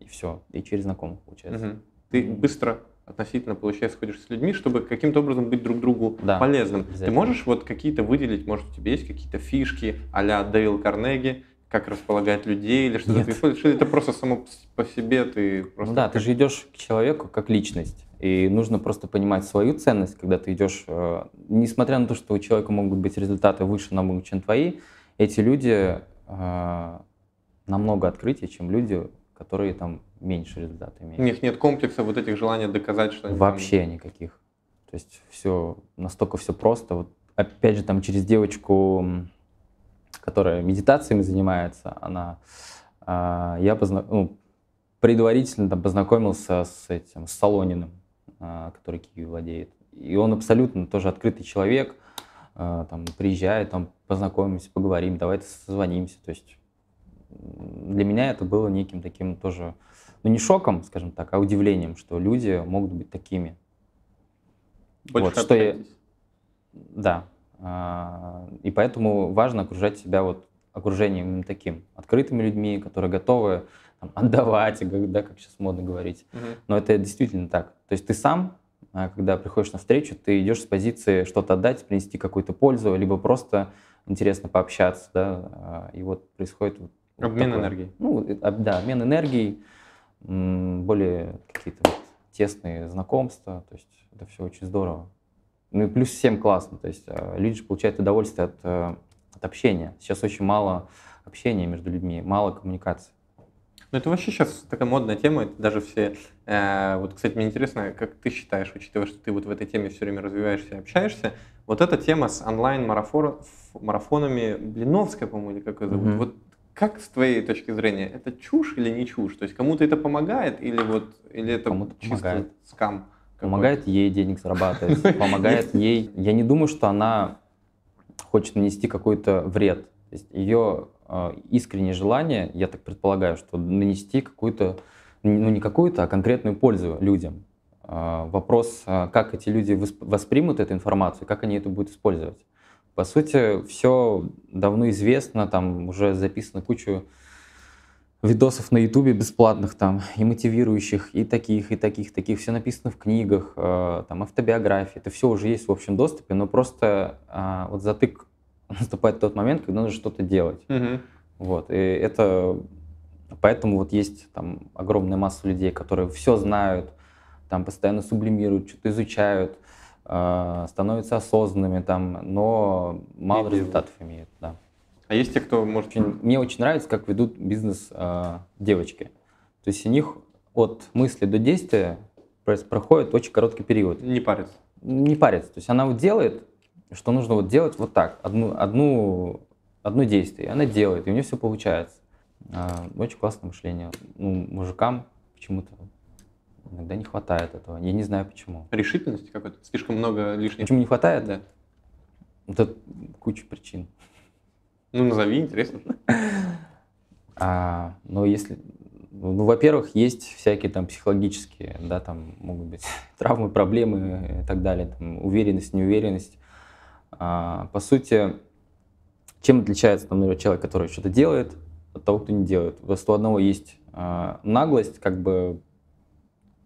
и все, и через знакомых получается. Мгм. Ты быстро относительно, получается, ходишь с людьми, чтобы каким-то образом быть друг другу Да, полезным. Ты можешь вот какие-то выделить, может, у тебя есть какие-то фишки а-ля Дейл Карнеги, как располагать людей или что-то ты используешь, или это просто само по себе ты просто... Ну да, ты же идешь к человеку как личность. И нужно просто понимать свою ценность, когда ты идешь, э, несмотря на то, что у человека могут быть результаты выше намного, чем твои, эти люди э, намного открытие, чем люди, которые там меньше результаты У имеют. них нет комплекса вот этих желаний доказать, что они там- Вообще никаких. То есть все настолько все просто. Вот опять же там через девочку, которая медитациями занимается, она а, я позна- ну, предварительно там познакомился с этим с Солониным, а, который Киви владеет. И он абсолютно тоже открытый человек. а, там приезжает, там познакомимся, поговорим, давай созвонимся. То есть для меня это было неким таким тоже, ну не шоком, скажем так, а удивлением, что люди могут быть такими. Больше Вот, что я-. Да. А, И поэтому важно окружать себя вот окружением именно таким. Открытыми людьми, которые готовы там, отдавать, да, как сейчас модно говорить. Мгм. Но это действительно так. То есть ты сам, а, когда приходишь на встречу, ты идешь с позиции что-то отдать, принести какую-то пользу, либо просто интересно пообщаться, да, а, и вот происходит вот Обмен такое. энергией. Ну, э, об- да, обмен энергией, более какие-то вот тесные знакомства, то есть это все очень здорово. Ну и плюс всем классно, то есть э, люди же получают удовольствие от, э, от общения. Сейчас очень мало общения между людьми, мало коммуникации. Ну, это вообще сейчас такая модная тема, это даже все... э, вот, кстати, мне интересно, как ты считаешь, учитывая, что ты вот в этой теме все время развиваешься и общаешься, вот эта тема с онлайн-марафонами, Блиновская, по-моему, или как ее зовут, Мгм. вот как с твоей точки зрения, это чушь или не чушь? То есть кому-то это помогает или вот или это Кому-то чисто помогает. скам? Помогает ей денег зарабатывать, помогает ей. Я не думаю, что она хочет нанести какой-то вред. То есть ее э, искреннее желание, я так предполагаю, что нанести какую-то, ну не какую-то, а конкретную пользу людям. Э, Вопрос, э, как эти люди восп- воспримут эту информацию, как они это будут использовать. По сути, все давно известно, там уже записано кучу видосов на Ютубе бесплатных там, и мотивирующих, и таких, и таких, таких. Все написано в книгах, э, там, автобиографии. Это все уже есть в общем доступе, но просто э, вот затык наступает тот момент, когда нужно что-то делать. Мгм. Вот, и это... Поэтому вот есть там огромная масса людей, которые все знают, там постоянно сублимируют, что-то изучают, становятся осознанными, там, но мало делают. результатов имеют, да. А есть те, кто может... Очень- мне очень нравится, как ведут бизнес э, девочки. То есть у них от мысли до действия проходит очень короткий период. Не париться. Не парится. То есть она вот делает, что нужно вот делать вот так, одну, одну, одно действие. Она делает, и у нее все получается. А, очень классное мышление. Ну, мужикам почему-то иногда не хватает этого. Я не знаю почему. Решительности какой-то? Слишком много лишних... Почему не хватает? Да. Это куча причин. Ну, назови, интересно. А, но если, ну, во-первых, есть всякие там психологические, да, там могут быть травмы, проблемы и так далее, там, уверенность, неуверенность. А, по сути, чем отличается там, например, человек, который что-то делает, от того, кто не делает? Просто у одного есть а, наглость, как бы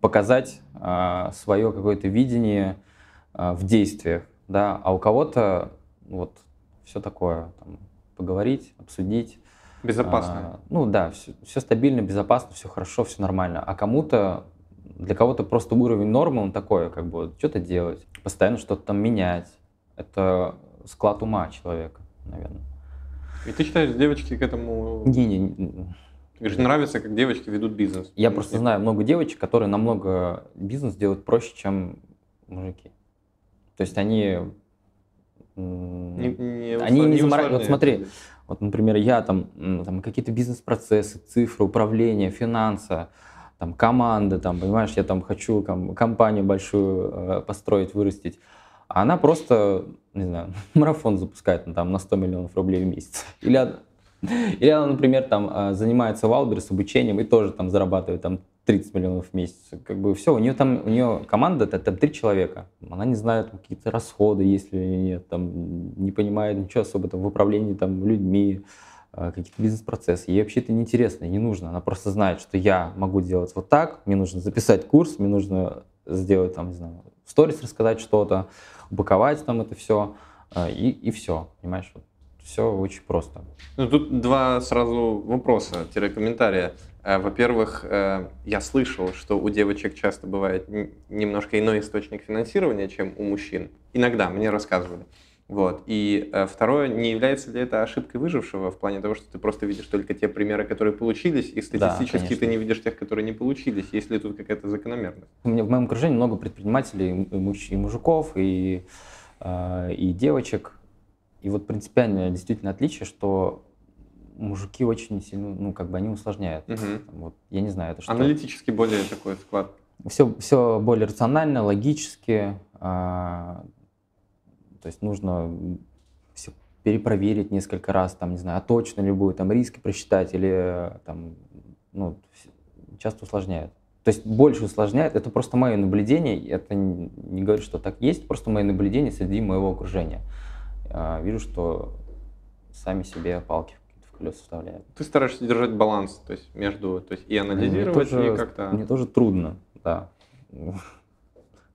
показать а, свое какое-то видение а, в действиях, да, а у кого-то вот все такое, там, поговорить, обсудить, Безопасно. а, ну да, все, стабильно, безопасно, все хорошо, все нормально. А кому-то, для кого-то просто уровень нормы, он такой, как бы, что-то делать, постоянно что-то там менять. Это склад ума человека, наверное. И ты считаешь, девочки к этому... Не-не, Ты говоришь, нравится, как девочки ведут бизнес. я просто что- знаю много девочек, которые намного бизнес делают проще, чем мужики. То есть они... Не, не Они не не замора- вот смотри, Вот, например, я там, там какие-то бизнес-процессы, цифры, управление, финансы, там команда, там, понимаешь, я там хочу там, компанию большую э, построить, вырастить. А она просто, не знаю, марафон запускает ну, там, на 100 миллионов рублей в месяц. Или, или она, например, там э, занимается Wildberries обучением и тоже там зарабатывает там 30 миллионов в месяц. Как бы все, у нее там, у нее команда, это там три человека. Она не знает какие-то расходы, есть ли или нет, там, не понимает ничего особо там, в управлении там, людьми, э, какие-то бизнес-процессы. Ей вообще это неинтересно, не нужно. Она просто знает, что я могу делать вот так, мне нужно записать курс, мне нужно сделать там, не знаю, сторис рассказать что-то, упаковать там это все, э, и, и все, понимаешь? Вот все очень просто. Ну, тут два сразу вопроса-комментария. Э, во-первых, э, я слышал, что у девочек часто бывает немножко иной источник финансирования, чем у мужчин. Иногда мне рассказывали. Вот. И э, второе, не является ли это ошибкой выжившего в плане того, что ты просто видишь только те примеры, которые получились, и статистически да, ты не видишь тех, которые не получились? Есть ли тут какая-то закономерность? У меня в моем окружении много предпринимателей, и мужиков, и, и девочек. И вот принципиальное действительно отличие, что мужики очень сильно, ну, как бы они усложняют. Угу. Вот, я не знаю, это что. Аналитически более такой склад. Все, все более рационально, логически. А, то есть нужно все перепроверить несколько раз, там, не знаю, а точно ли будет, там, риски просчитать или, там, ну, часто усложняют. То есть больше усложняет, это просто мое наблюдение, это не, говорю, что так есть, просто мое наблюдение среди моего окружения. А, вижу, что сами себе палки плюс вставляют. Ты стараешься держать баланс, то есть между, то есть и анализировать, тоже, и как-то... Мне тоже трудно, да.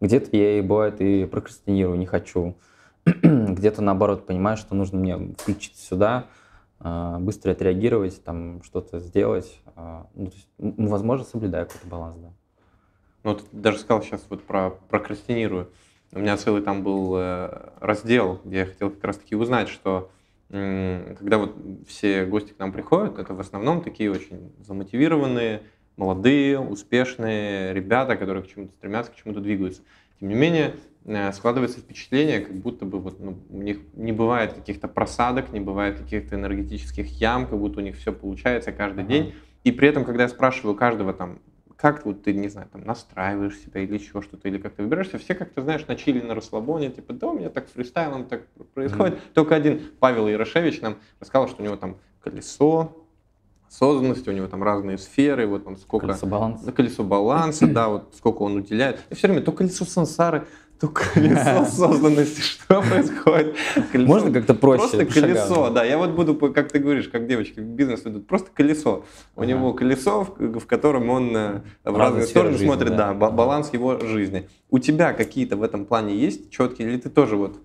Где-то я и бывает и прокрастинирую, не хочу. Где-то наоборот понимаю, что нужно мне включиться сюда, а, быстро отреагировать, там что-то сделать. А, ну, есть, ну, возможно, соблюдаю какой-то баланс, да. Ну, ты даже сказал сейчас вот про прокрастинирую. У меня целый там был э, раздел, где я хотел как раз-таки узнать, что когда вот все гости к нам приходят, это в основном такие очень замотивированные, молодые, успешные ребята, которые к чему-то стремятся, к чему-то двигаются. Тем не менее, э, складывается впечатление, как будто бы вот, ну, у них не бывает каких-то просадок, не бывает каких-то энергетических ям, как будто у них все получается каждый uh-huh. день. И при этом, когда я спрашиваю каждого там, как вот ты, не знаю, там настраиваешь себя или еще что-то, или как-то выбираешься, все как-то, знаешь, на чили, на расслабоне, типа, да, у меня так фристайлом так происходит. Mm-hmm. Только один Павел Ярошевич нам рассказал, что у него там колесо, осознанности, у него там разные сферы, вот он сколько... Колесо баланса. Колесо баланса, да, вот сколько он уделяет. И все время то колесо сансары, то колесо осознанности, что происходит? Колесо, Можно как-то проще? Просто колесо, да. Я вот буду, как ты говоришь, как девочки в бизнес ведут, просто колесо. У него колесо, в, котором он э, в разные стороны смотрит, да, баланс его жизни. У тебя какие-то в этом плане есть четкие, или ты тоже вот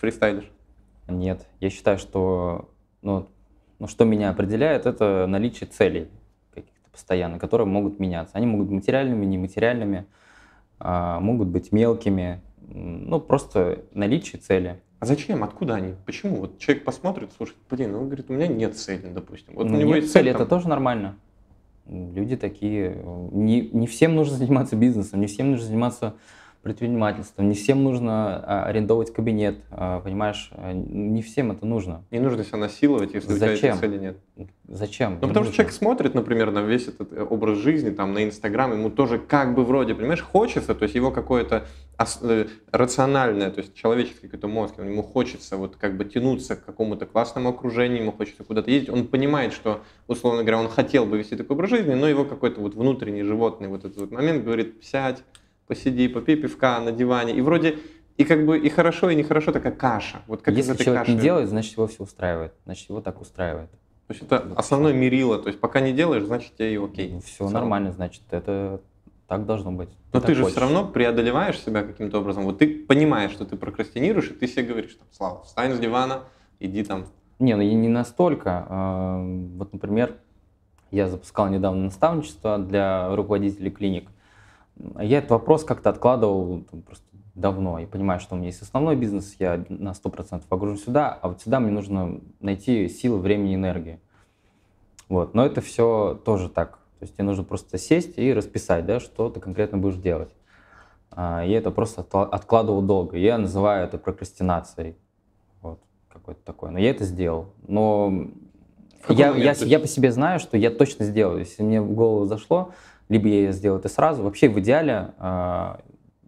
фристайлишь? Нет, я считаю, что ну, ну, что меня определяет, это наличие целей каких-то постоянно, которые могут меняться. Они могут быть материальными, нематериальными. А, могут быть мелкими, ну, просто наличие цели. А зачем? Откуда они? Почему? Вот человек посмотрит, слушает, блин, он говорит, у меня нет цели, допустим. Вот ну, у него нет есть цели, там... это тоже нормально. Люди такие, не, не всем нужно заниматься бизнесом, не всем нужно заниматься предпринимательством. Не всем нужно а, арендовать кабинет, а, понимаешь? А, не всем это нужно. Не нужно себя насиловать, если Зачем? у тебя этой цели нет. Зачем? Ну, потому нужно. что человек смотрит, например, на весь этот э, образ жизни, там, на Инстаграм, ему тоже как бы вроде, понимаешь, хочется, то есть его какое-то э, рациональное, то есть человеческий какой-то мозг, ему хочется вот как бы тянуться к какому-то классному окружению, ему хочется куда-то ездить, он понимает, что, условно говоря, он хотел бы вести такой образ жизни, но его какой-то вот внутренний животный вот этот вот момент говорит, сядь, посиди, попей пивка на диване. И вроде и как бы и хорошо, и нехорошо такая каша. Вот как Если человек каши. не делает, значит его все устраивает. Значит его так устраивает. То есть это основное мерило. То есть пока не делаешь, значит тебе и окей. Все нормально, значит это так должно быть. Но ты, ты же хочешь. все равно преодолеваешь себя каким-то образом. Вот ты понимаешь, что ты прокрастинируешь, и ты себе говоришь, там, Слава, встань с дивана, иди там. Не, ну не настолько. А, вот, например, я запускал недавно наставничество для руководителей клиник. Я этот вопрос как-то откладывал там, просто давно и понимаю, что у меня есть основной бизнес, я на 100% погружу сюда, а вот сюда мне нужно найти силы, времени, энергии. Вот. Но это все тоже так. То есть тебе нужно просто сесть и расписать, да, что ты конкретно будешь делать. А, я это просто откладывал долго. Я называю это прокрастинацией. Вот, какой-то такой. Но я это сделал. Но я, я, я по себе знаю, что я точно сделаю. Если мне в голову зашло, либо я сделаю это сразу. Вообще в идеале, а,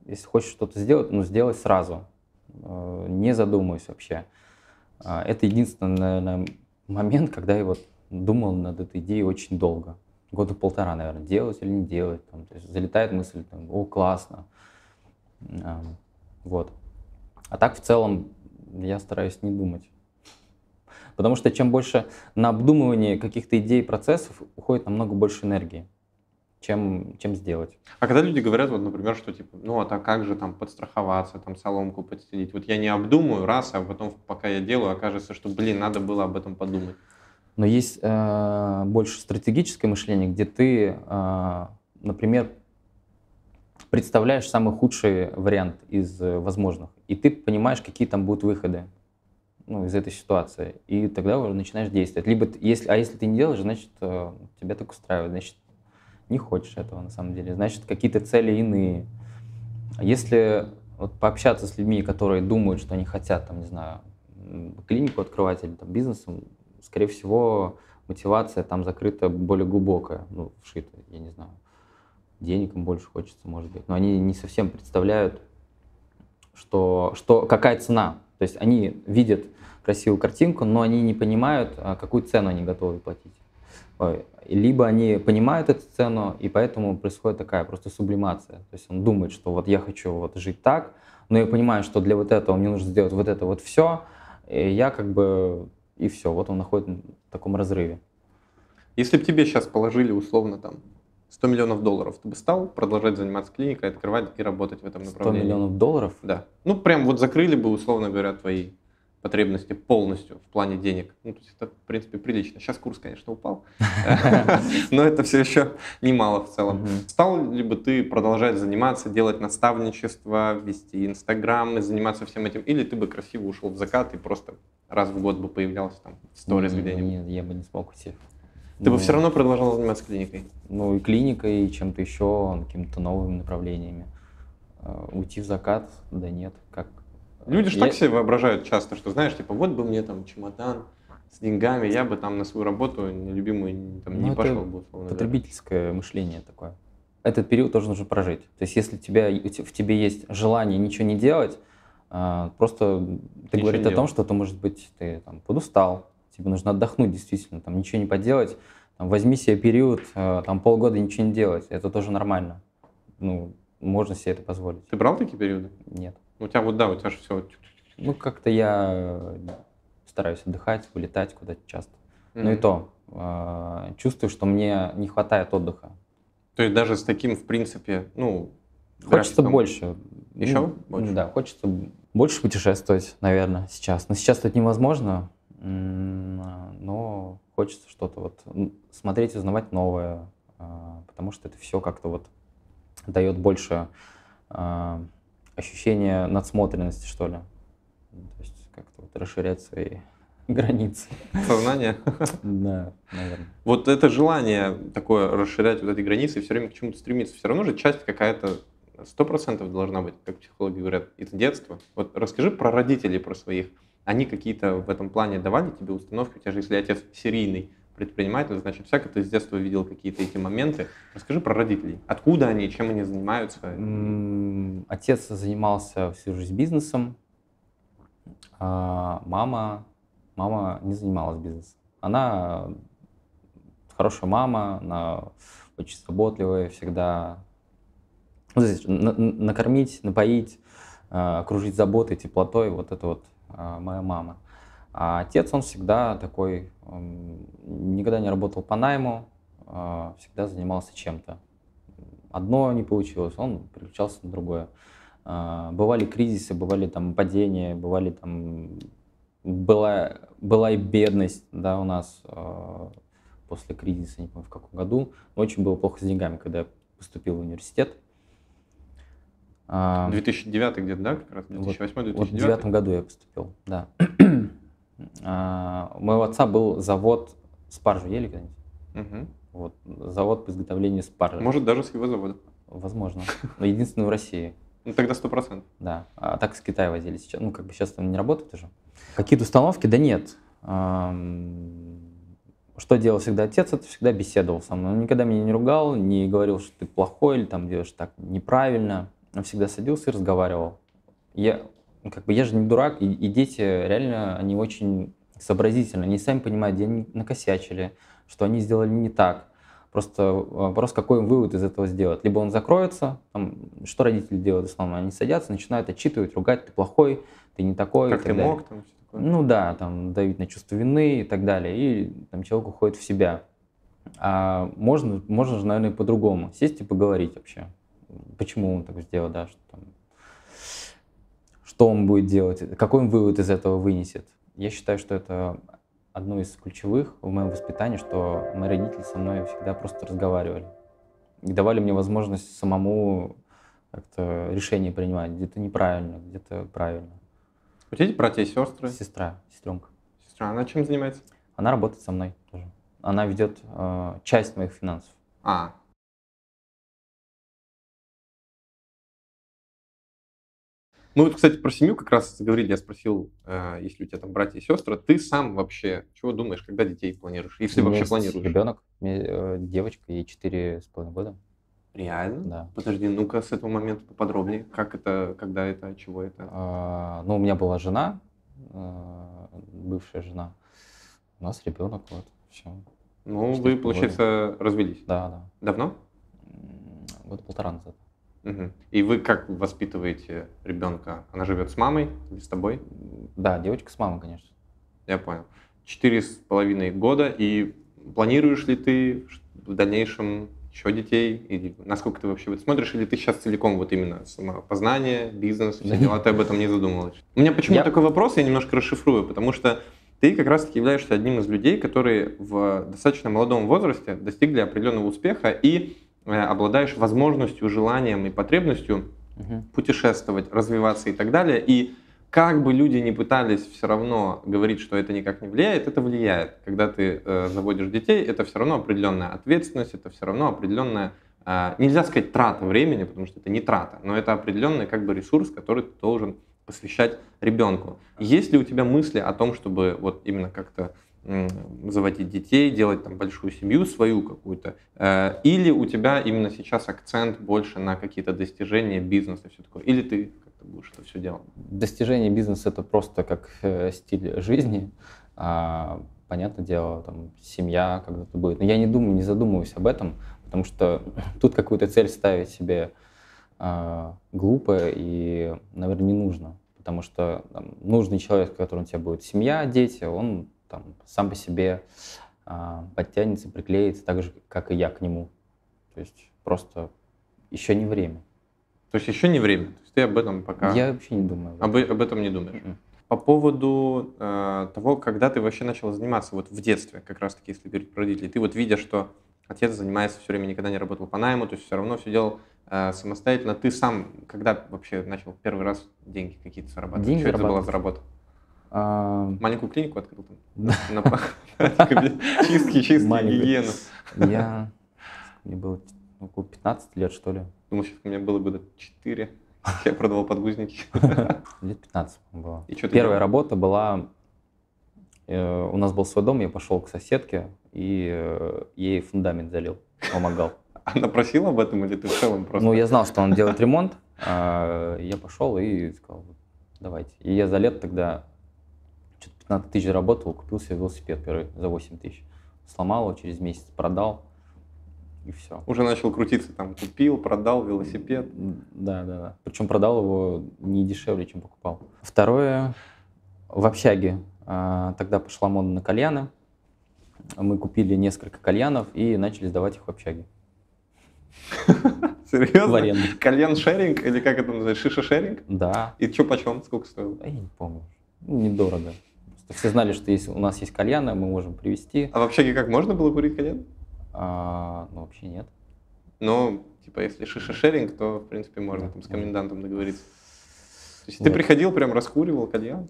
если хочешь что-то сделать, ну сделай сразу, а, не задумываясь вообще. А, это единственный, наверное, момент, когда я вот думал над этой идеей очень долго. Года полтора, наверное, делать или не делать. Там, то есть залетает мысль, там, о, классно. Вот. А так в целом я стараюсь не думать. Потому что чем больше на обдумывание каких-то идей, процессов уходит намного больше энергии, чем, чем сделать. А когда люди говорят, вот, например, что типа, ну а так как же там подстраховаться, там соломку подстелить, вот я не обдумаю раз, а потом, пока я делаю, окажется, что, блин, надо было об этом подумать. Но есть э, больше стратегическое мышление, где ты, э, например, представляешь самый худший вариант из возможных, и ты понимаешь, какие там будут выходы ну, из этой ситуации, и тогда уже начинаешь действовать. Либо, если, а если ты не делаешь, значит, э, тебя так устраивает, значит, не хочешь этого на самом деле, значит, какие-то цели иные. Если вот пообщаться с людьми, которые думают, что они хотят, там, не знаю, клинику открывать или там бизнесом, скорее всего, мотивация там закрыта более глубокая, ну, вшита, я не знаю денег им больше хочется, может быть. Но они не совсем представляют, что, что, какая цена. То есть они видят красивую картинку, но они не понимают, а, какую цену они готовы платить. Либо они понимают эту цену, и поэтому происходит такая просто сублимация. То есть он думает, что вот я хочу вот жить так, но я понимаю, что для вот этого мне нужно сделать вот это вот все, и я как бы и все, вот он находится в таком разрыве. Если бы тебе сейчас положили условно там 100 миллионов долларов, ты бы стал продолжать заниматься клиникой, открывать и работать в этом направлении? 100 миллионов долларов? Да. Ну, прям вот закрыли бы, условно говоря, твои потребности полностью в плане денег. Ну, то есть это, в принципе, прилично. Сейчас курс, конечно, упал, но это все еще немало в целом. Стал ли бы ты продолжать заниматься, делать наставничество, вести Инстаграм и заниматься всем этим, или ты бы красиво ушел в закат и просто раз в год бы появлялся там в сторис где-нибудь? Нет, я бы не смог уйти. Ты бы ну, все равно продолжал заниматься клиникой? Ну и клиникой, и чем-то еще, какими-то новыми направлениями. А, уйти в закат, да нет, как... Люди же я... так себе воображают часто, что знаешь, типа, вот бы мне там чемодан с деньгами, я бы там на свою работу нелюбимую там, ну, не пошел бы. Условно потребительское говоря. мышление такое. Этот период тоже нужно прожить. То есть если тебя, в тебе есть желание ничего не делать, а, просто ты говоришь о том, что ты, может быть, ты там подустал, тебе нужно отдохнуть действительно, там ничего не поделать, там, возьми себе период, э, там полгода ничего не делать, это тоже нормально. Ну, можно себе это позволить. Ты брал такие периоды? Нет. У тебя вот, да, у тебя же все... Ну, как-то я стараюсь отдыхать, вылетать куда-то часто. Mm-hmm. Ну и то, э, чувствую, что мне не хватает отдыха. То есть даже с таким, в принципе, ну... Хочется графиком... больше. Еще ну, больше? Да, хочется больше путешествовать, наверное, сейчас. Но сейчас это невозможно, но хочется что-то вот смотреть, узнавать новое, а, потому что это все как-то вот дает больше ощущения надсмотренности, что ли. То есть как-то вот расширять свои границы. Сознание? Да, наверное. Вот это желание такое расширять вот эти границы и все время к чему-то стремиться, все равно же часть какая-то сто процентов должна быть, как психологи говорят, это детство. Вот расскажи про родителей, про своих они какие-то в этом плане давали тебе установки? У тебя же, если отец серийный предприниматель, значит, всяко ты с детства видел какие-то эти моменты. Расскажи про родителей. Откуда они, чем они занимаются? Отец занимался всю жизнь бизнесом, а мама, мама не занималась бизнесом. Она хорошая мама, она очень заботливая, всегда ну, накормить, напоить, а, окружить заботой, теплотой, вот это вот а, моя мама. А отец, он всегда такой, он никогда не работал по найму, а, всегда занимался чем-то. Одно не получилось, он переключался на другое. А, бывали кризисы, бывали там падения, бывали там... Была, была и бедность, да, у нас после кризиса, не помню в каком году. Очень было плохо с деньгами, когда я поступил в университет. 2009 где-то, да, как раз? 2008-2009? Вот, в девятом году я поступил, да. а, у моего отца был завод спаржи, ели когда-нибудь? Угу. Вот, завод по изготовлению спаржи. Может, даже с его завода? Возможно. Но единственный в России. Ну, тогда сто процентов. Да. А так с Китая возили сейчас. Ну, как бы сейчас там не работает уже. Какие-то установки? Да нет. Что делал всегда отец? Это всегда беседовал со мной. Он никогда меня не ругал, не говорил, что ты плохой или там делаешь так неправильно он всегда садился и разговаривал. Я, как бы, я же не дурак, и, и дети реально, они очень сообразительны, они сами понимают, где они накосячили, что они сделали не так. Просто вопрос, какой им вывод из этого сделать. Либо он закроется, там, что родители делают в основном, они садятся, начинают отчитывать, ругать, ты плохой, ты не такой. Как ты далее. мог? Там, такое? Ну да, там давить на чувство вины и так далее. И там человек уходит в себя. А можно, можно же, наверное, по-другому. Сесть и поговорить вообще. Почему он так сделал, да, что, там, что он будет делать, какой он вывод из этого вынесет. Я считаю, что это одно из ключевых в моем воспитании, что мои родители со мной всегда просто разговаривали. И давали мне возможность самому как-то решение принимать. Где-то неправильно, где-то правильно. У тебя братья и сестры? Сестра, сестренка. Сестра, она чем занимается? Она работает со мной тоже. Она ведет э, часть моих финансов. А, Мы вот, кстати, про семью как раз заговорили. Я спросил, э, если у тебя там братья и сестры, ты сам вообще чего думаешь, когда детей планируешь? Если У меня вообще планируешь? Ребенок, э, девочка, ей четыре с половиной года. Реально? Да. Подожди, ну-ка с этого момента поподробнее. Как это, когда это, чего это? А, ну, у меня была жена, э, бывшая жена. У нас ребенок, вот, все. Ну, вы, получается, развелись. Да, да. Давно? Год полтора назад. И вы как воспитываете ребенка? Она живет с мамой или с тобой? Да, девочка с мамой, конечно. Я понял. Четыре с половиной года. И планируешь ли ты в дальнейшем еще детей? Или насколько ты вообще смотришь? Или ты сейчас целиком вот именно самопознание, бизнес, все дела, ты об этом не задумывалась? У меня почему Я- такой вопрос, я немножко расшифрую, потому что ты как раз-таки являешься одним из людей, которые в достаточно молодом возрасте достигли определенного успеха и обладаешь возможностью, желанием и потребностью Мгм. путешествовать, развиваться и так далее. И как бы люди не пытались все равно говорить, что это никак не влияет, это влияет. Когда ты э, заводишь детей, это все равно определенная ответственность, это все равно определенная, э, нельзя сказать трата времени, потому что это не трата, но это определенный как бы ресурс, который ты должен посвящать ребенку. Есть ли у тебя мысли о том, чтобы вот именно как-то заводить детей, делать там большую семью свою какую-то, Э, или у тебя именно сейчас акцент больше на какие-то достижения, бизнес и все такое, или ты как-то будешь это все делать? Достижение бизнеса это просто как э, стиль жизни. А, понятное дело, там, семья когда-то будет. Но я не думаю, не задумываюсь об этом, потому что тут какую-то цель ставить себе а, глупо и, наверное, не нужно. Потому что там, нужный человек, с которым у тебя будет семья, дети, он там, сам по себе а, подтянется, приклеится так же, как и я к нему. То есть просто еще не время. То есть еще не время, то есть ты об этом пока, Я вообще не думаю. об об, этом не думаешь. Мгм. По поводу э, того, когда ты вообще начал заниматься вот в детстве, как раз таки, если говорить про родителей, ты вот видя, что отец занимается все время, никогда не работал по найму, то есть все равно все делал э, самостоятельно. Ты сам, когда вообще начал первый раз деньги какие-то зарабатывать? Деньги Что это была зарабатывать? за работа? Маленькую клинику открыл там? Чистки, чистки, гигиена. Я... Мне было около 15 лет, что ли. Думал, сейчас у меня было года 4. Я продавал подгузники. Лет 15 было. И Первая работа была... э, у нас был свой дом, я пошел к соседке и э, ей фундамент залил, помогал. Она просила об этом или ты в целом просто? Ну, я знал, что он делает ремонт. а, Я пошел и сказал, «Вот, давайте. И я за лет тогда 15 тысяч заработал, купил себе велосипед первый за 8 тысяч. Сломал его, через месяц продал, и все. Уже начал крутиться, там, купил, продал велосипед. Да, да, да. Причем продал его не дешевле, чем покупал. Второе, в общаге. а, Тогда пошла мода на кальяны. Мы купили несколько кальянов и начали сдавать их в общаге. Серьезно? Кальян шеринг или как это называется? Шиша шеринг? Да, И что почем? Сколько стоило? я не помню. Ну, недорого. Просто все знали, что если у нас есть кальяны, мы можем привезти. А в общаге как можно было курить кальян? А, ну, вообще нет. Ну, типа, если шиша шеринг, то, в принципе, можно Да, там с комендантом договориться. То есть ты Вот. приходил, прям раскуривал кальян?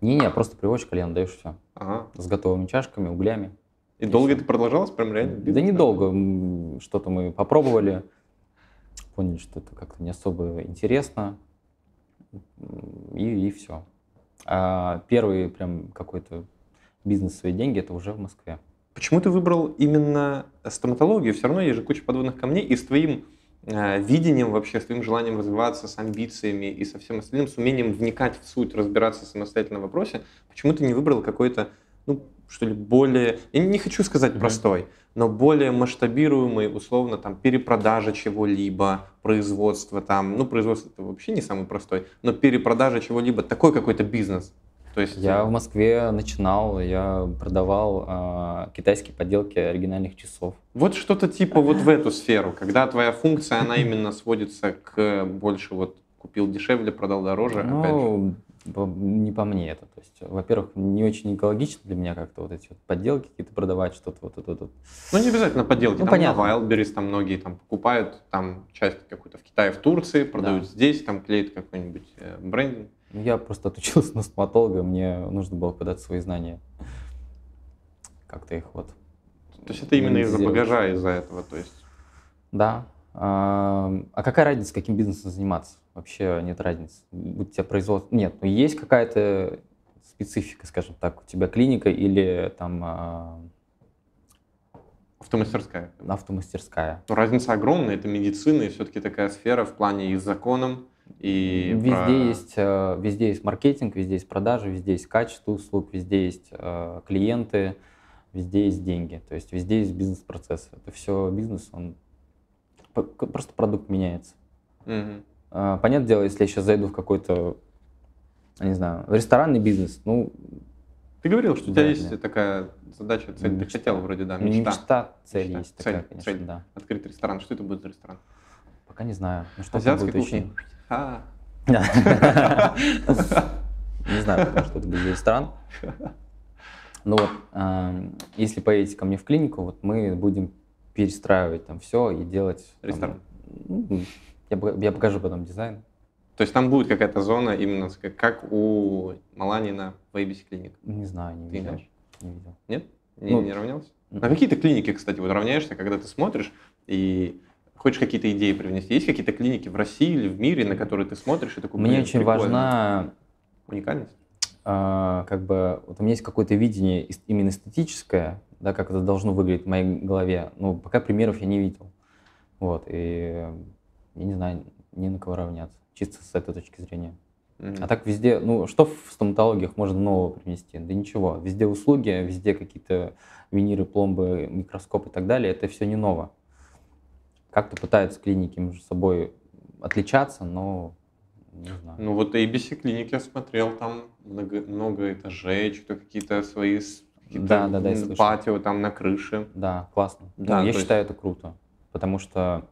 Не-не, просто привозишь кальян, даешь все. Ага. С готовыми чашками, углями. И И долго всё. это продолжалось? Прям реально? Да бизнес? недолго. М, Что-то мы попробовали, поняли, что это как-то не особо интересно, и, и все. А первый прям какой-то бизнес свои деньги это уже в Москве. Почему ты выбрал именно стоматологию? Все равно есть же куча подводных камней, и с твоим э, видением вообще, с твоим желанием развиваться, с амбициями и со всем остальным, с умением вникать в суть, разбираться самостоятельно в вопросе, почему ты не выбрал какой-то, ну, что ли, более, я не хочу сказать простой, но более масштабируемый, условно, там, перепродажа чего-либо, производство там, ну, производство это вообще не самый простой, но перепродажа чего-либо, такой какой-то бизнес. То есть Я в Москве начинал, я продавал а, китайские подделки оригинальных часов. вот что-то типа вот в эту сферу, когда твоя функция, она именно сводится к больше вот купил дешевле, продал дороже, опять же. Ну, не по мне это. То есть, во-первых, не очень экологично для меня как-то вот эти вот подделки какие-то продавать, что-то вот это вот. Ну, не обязательно подделки. Ну, там понятно. на Wildberries там многие там покупают, там часть какую-то в Китае, в Турции, продают здесь, там клеят какой-нибудь э, брендинг. Ну, Я просто отучился на стоматолога, мне нужно было куда-то свои знания. Как-то их вот. То есть это именно из-за багажа, из-за этого, то есть. Да. А какая разница, каким бизнесом заниматься? Вообще нет разницы. Будь у тебя производство... Нет, ну есть какая-то специфика, скажем так. У тебя клиника или там а, Автомастерская. автомастерская. Но разница огромная, это медицина и все-таки такая сфера в плане и с законом, и Везде про- есть, э, везде есть маркетинг, везде есть продажи, везде есть качество услуг, везде есть э, клиенты, везде есть деньги. То есть везде есть бизнес-процесс. Это все бизнес, он просто продукт меняется. Мгм. А, Понятное дело, если я сейчас зайду в какой-то, не знаю, в ресторанный бизнес, ну, Ты говорил, что у тебя есть да. такая задача, цель, ты Мечта. хотел вроде, да, мечта. мечта, цель Мечта. есть такая, Цель, конечно, цель. да. Открыть ресторан. Что это будет за ресторан? Пока не знаю. Ну, что Азиатской будет кухни? А, Не знаю, что это будет за ресторан. Ну вот, ам, если поедете ко мне в клинику, вот мы будем перестраивать там все и делать... там, Ресторан. ну, я, я покажу потом дизайн. То есть там будет какая-то зона именно как, как у Маланина в ABC клиник. Не знаю, не видел. Не видел. Нет? Не, Ну, не равнялся? На какие-то клиники, кстати, вот равняешься, когда ты смотришь и хочешь какие-то идеи привнести? Есть какие-то клиники в России или в мире, на которые ты смотришь и такой, Мне очень прикольно. важна уникальность? а, как бы вот у меня есть какое-то видение именно эстетическое, да, как это должно выглядеть в моей голове. Ну, пока примеров я не видел. Вот, и я не знаю, ни на кого равняться, чисто с этой точки зрения. Мгм. А так везде, ну, что в стоматологиях можно нового принести? Да ничего. Везде услуги, везде какие-то виниры, пломбы, микроскоп и так далее. Это все не ново. Как-то пытаются клиники между собой отличаться, но не знаю. Ну вот ABC клиник я смотрел, там много, много этажей, что-то какие-то свои какие-то Да, да, да, патио там на крыше. Да, классно. Да, Ну, я считаю это круто, потому что,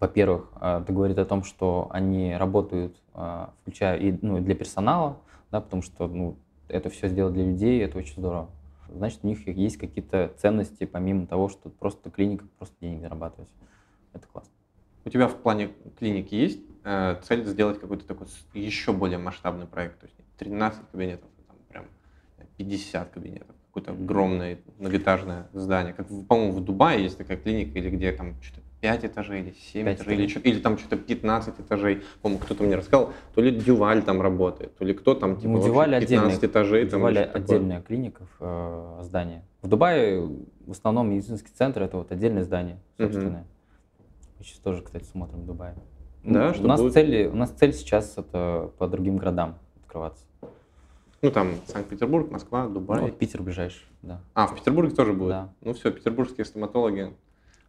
во-первых, э, это говорит о том, что они работают, э, включая и ну, для персонала, да, потому что ну, это все сделать для людей, это очень здорово. Значит, у них есть какие-то ценности, помимо того, что просто клиника просто денег зарабатывать. Это классно. У тебя в плане клиники есть э, цель сделать какой-то такой еще более масштабный проект? То есть не 13 кабинетов, а там прям 50 кабинетов. Какое-то огромное многоэтажное здание. Как, по-моему, в Дубае есть такая клиника, или где там что-то 5 этажей, или 7 Пять этажей, или, чё- или там что-то 15 этажей. По-моему, кто-то мне рассказал, то ли Дюваль там работает, то ли кто там, типа, Ну, Дюваль 15 отдельная- этажей. там, Дубай или что-то такое. отдельная клиника, э, здание. В Дубае в основном медицинский центр это вот отдельное здание, собственное. Мы сейчас тоже, кстати, смотрим в Дубае. Да, Ну, что у нас будет? цель, у нас цель сейчас это по другим городам открываться. Ну, там Санкт-Петербург, Москва, Дубай. Ну, вот Питер ближайший, да. А, в Петербурге тоже будет? Да. Ну все, петербургские стоматологи,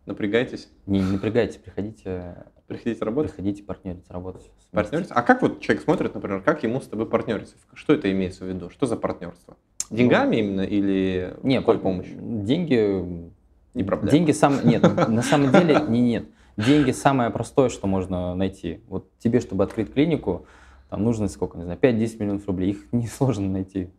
напрягайтесь, Не, не напрягайтесь, приходите, приходите работать. приходите партнериться, работать. Партнериться? А как вот человек смотрит, например, как ему с тобой партнериться? Что это имеется в виду? Что за партнерство? Деньгами именно или Ну, Не, какой по- помощью? Деньги... Не проблема. Деньги сам... Нет, на самом деле не нет. Деньги самое простое, что можно найти. Вот тебе, чтобы открыть клинику, там нужно сколько, не знаю, 5-10 миллионов рублей. Их несложно найти.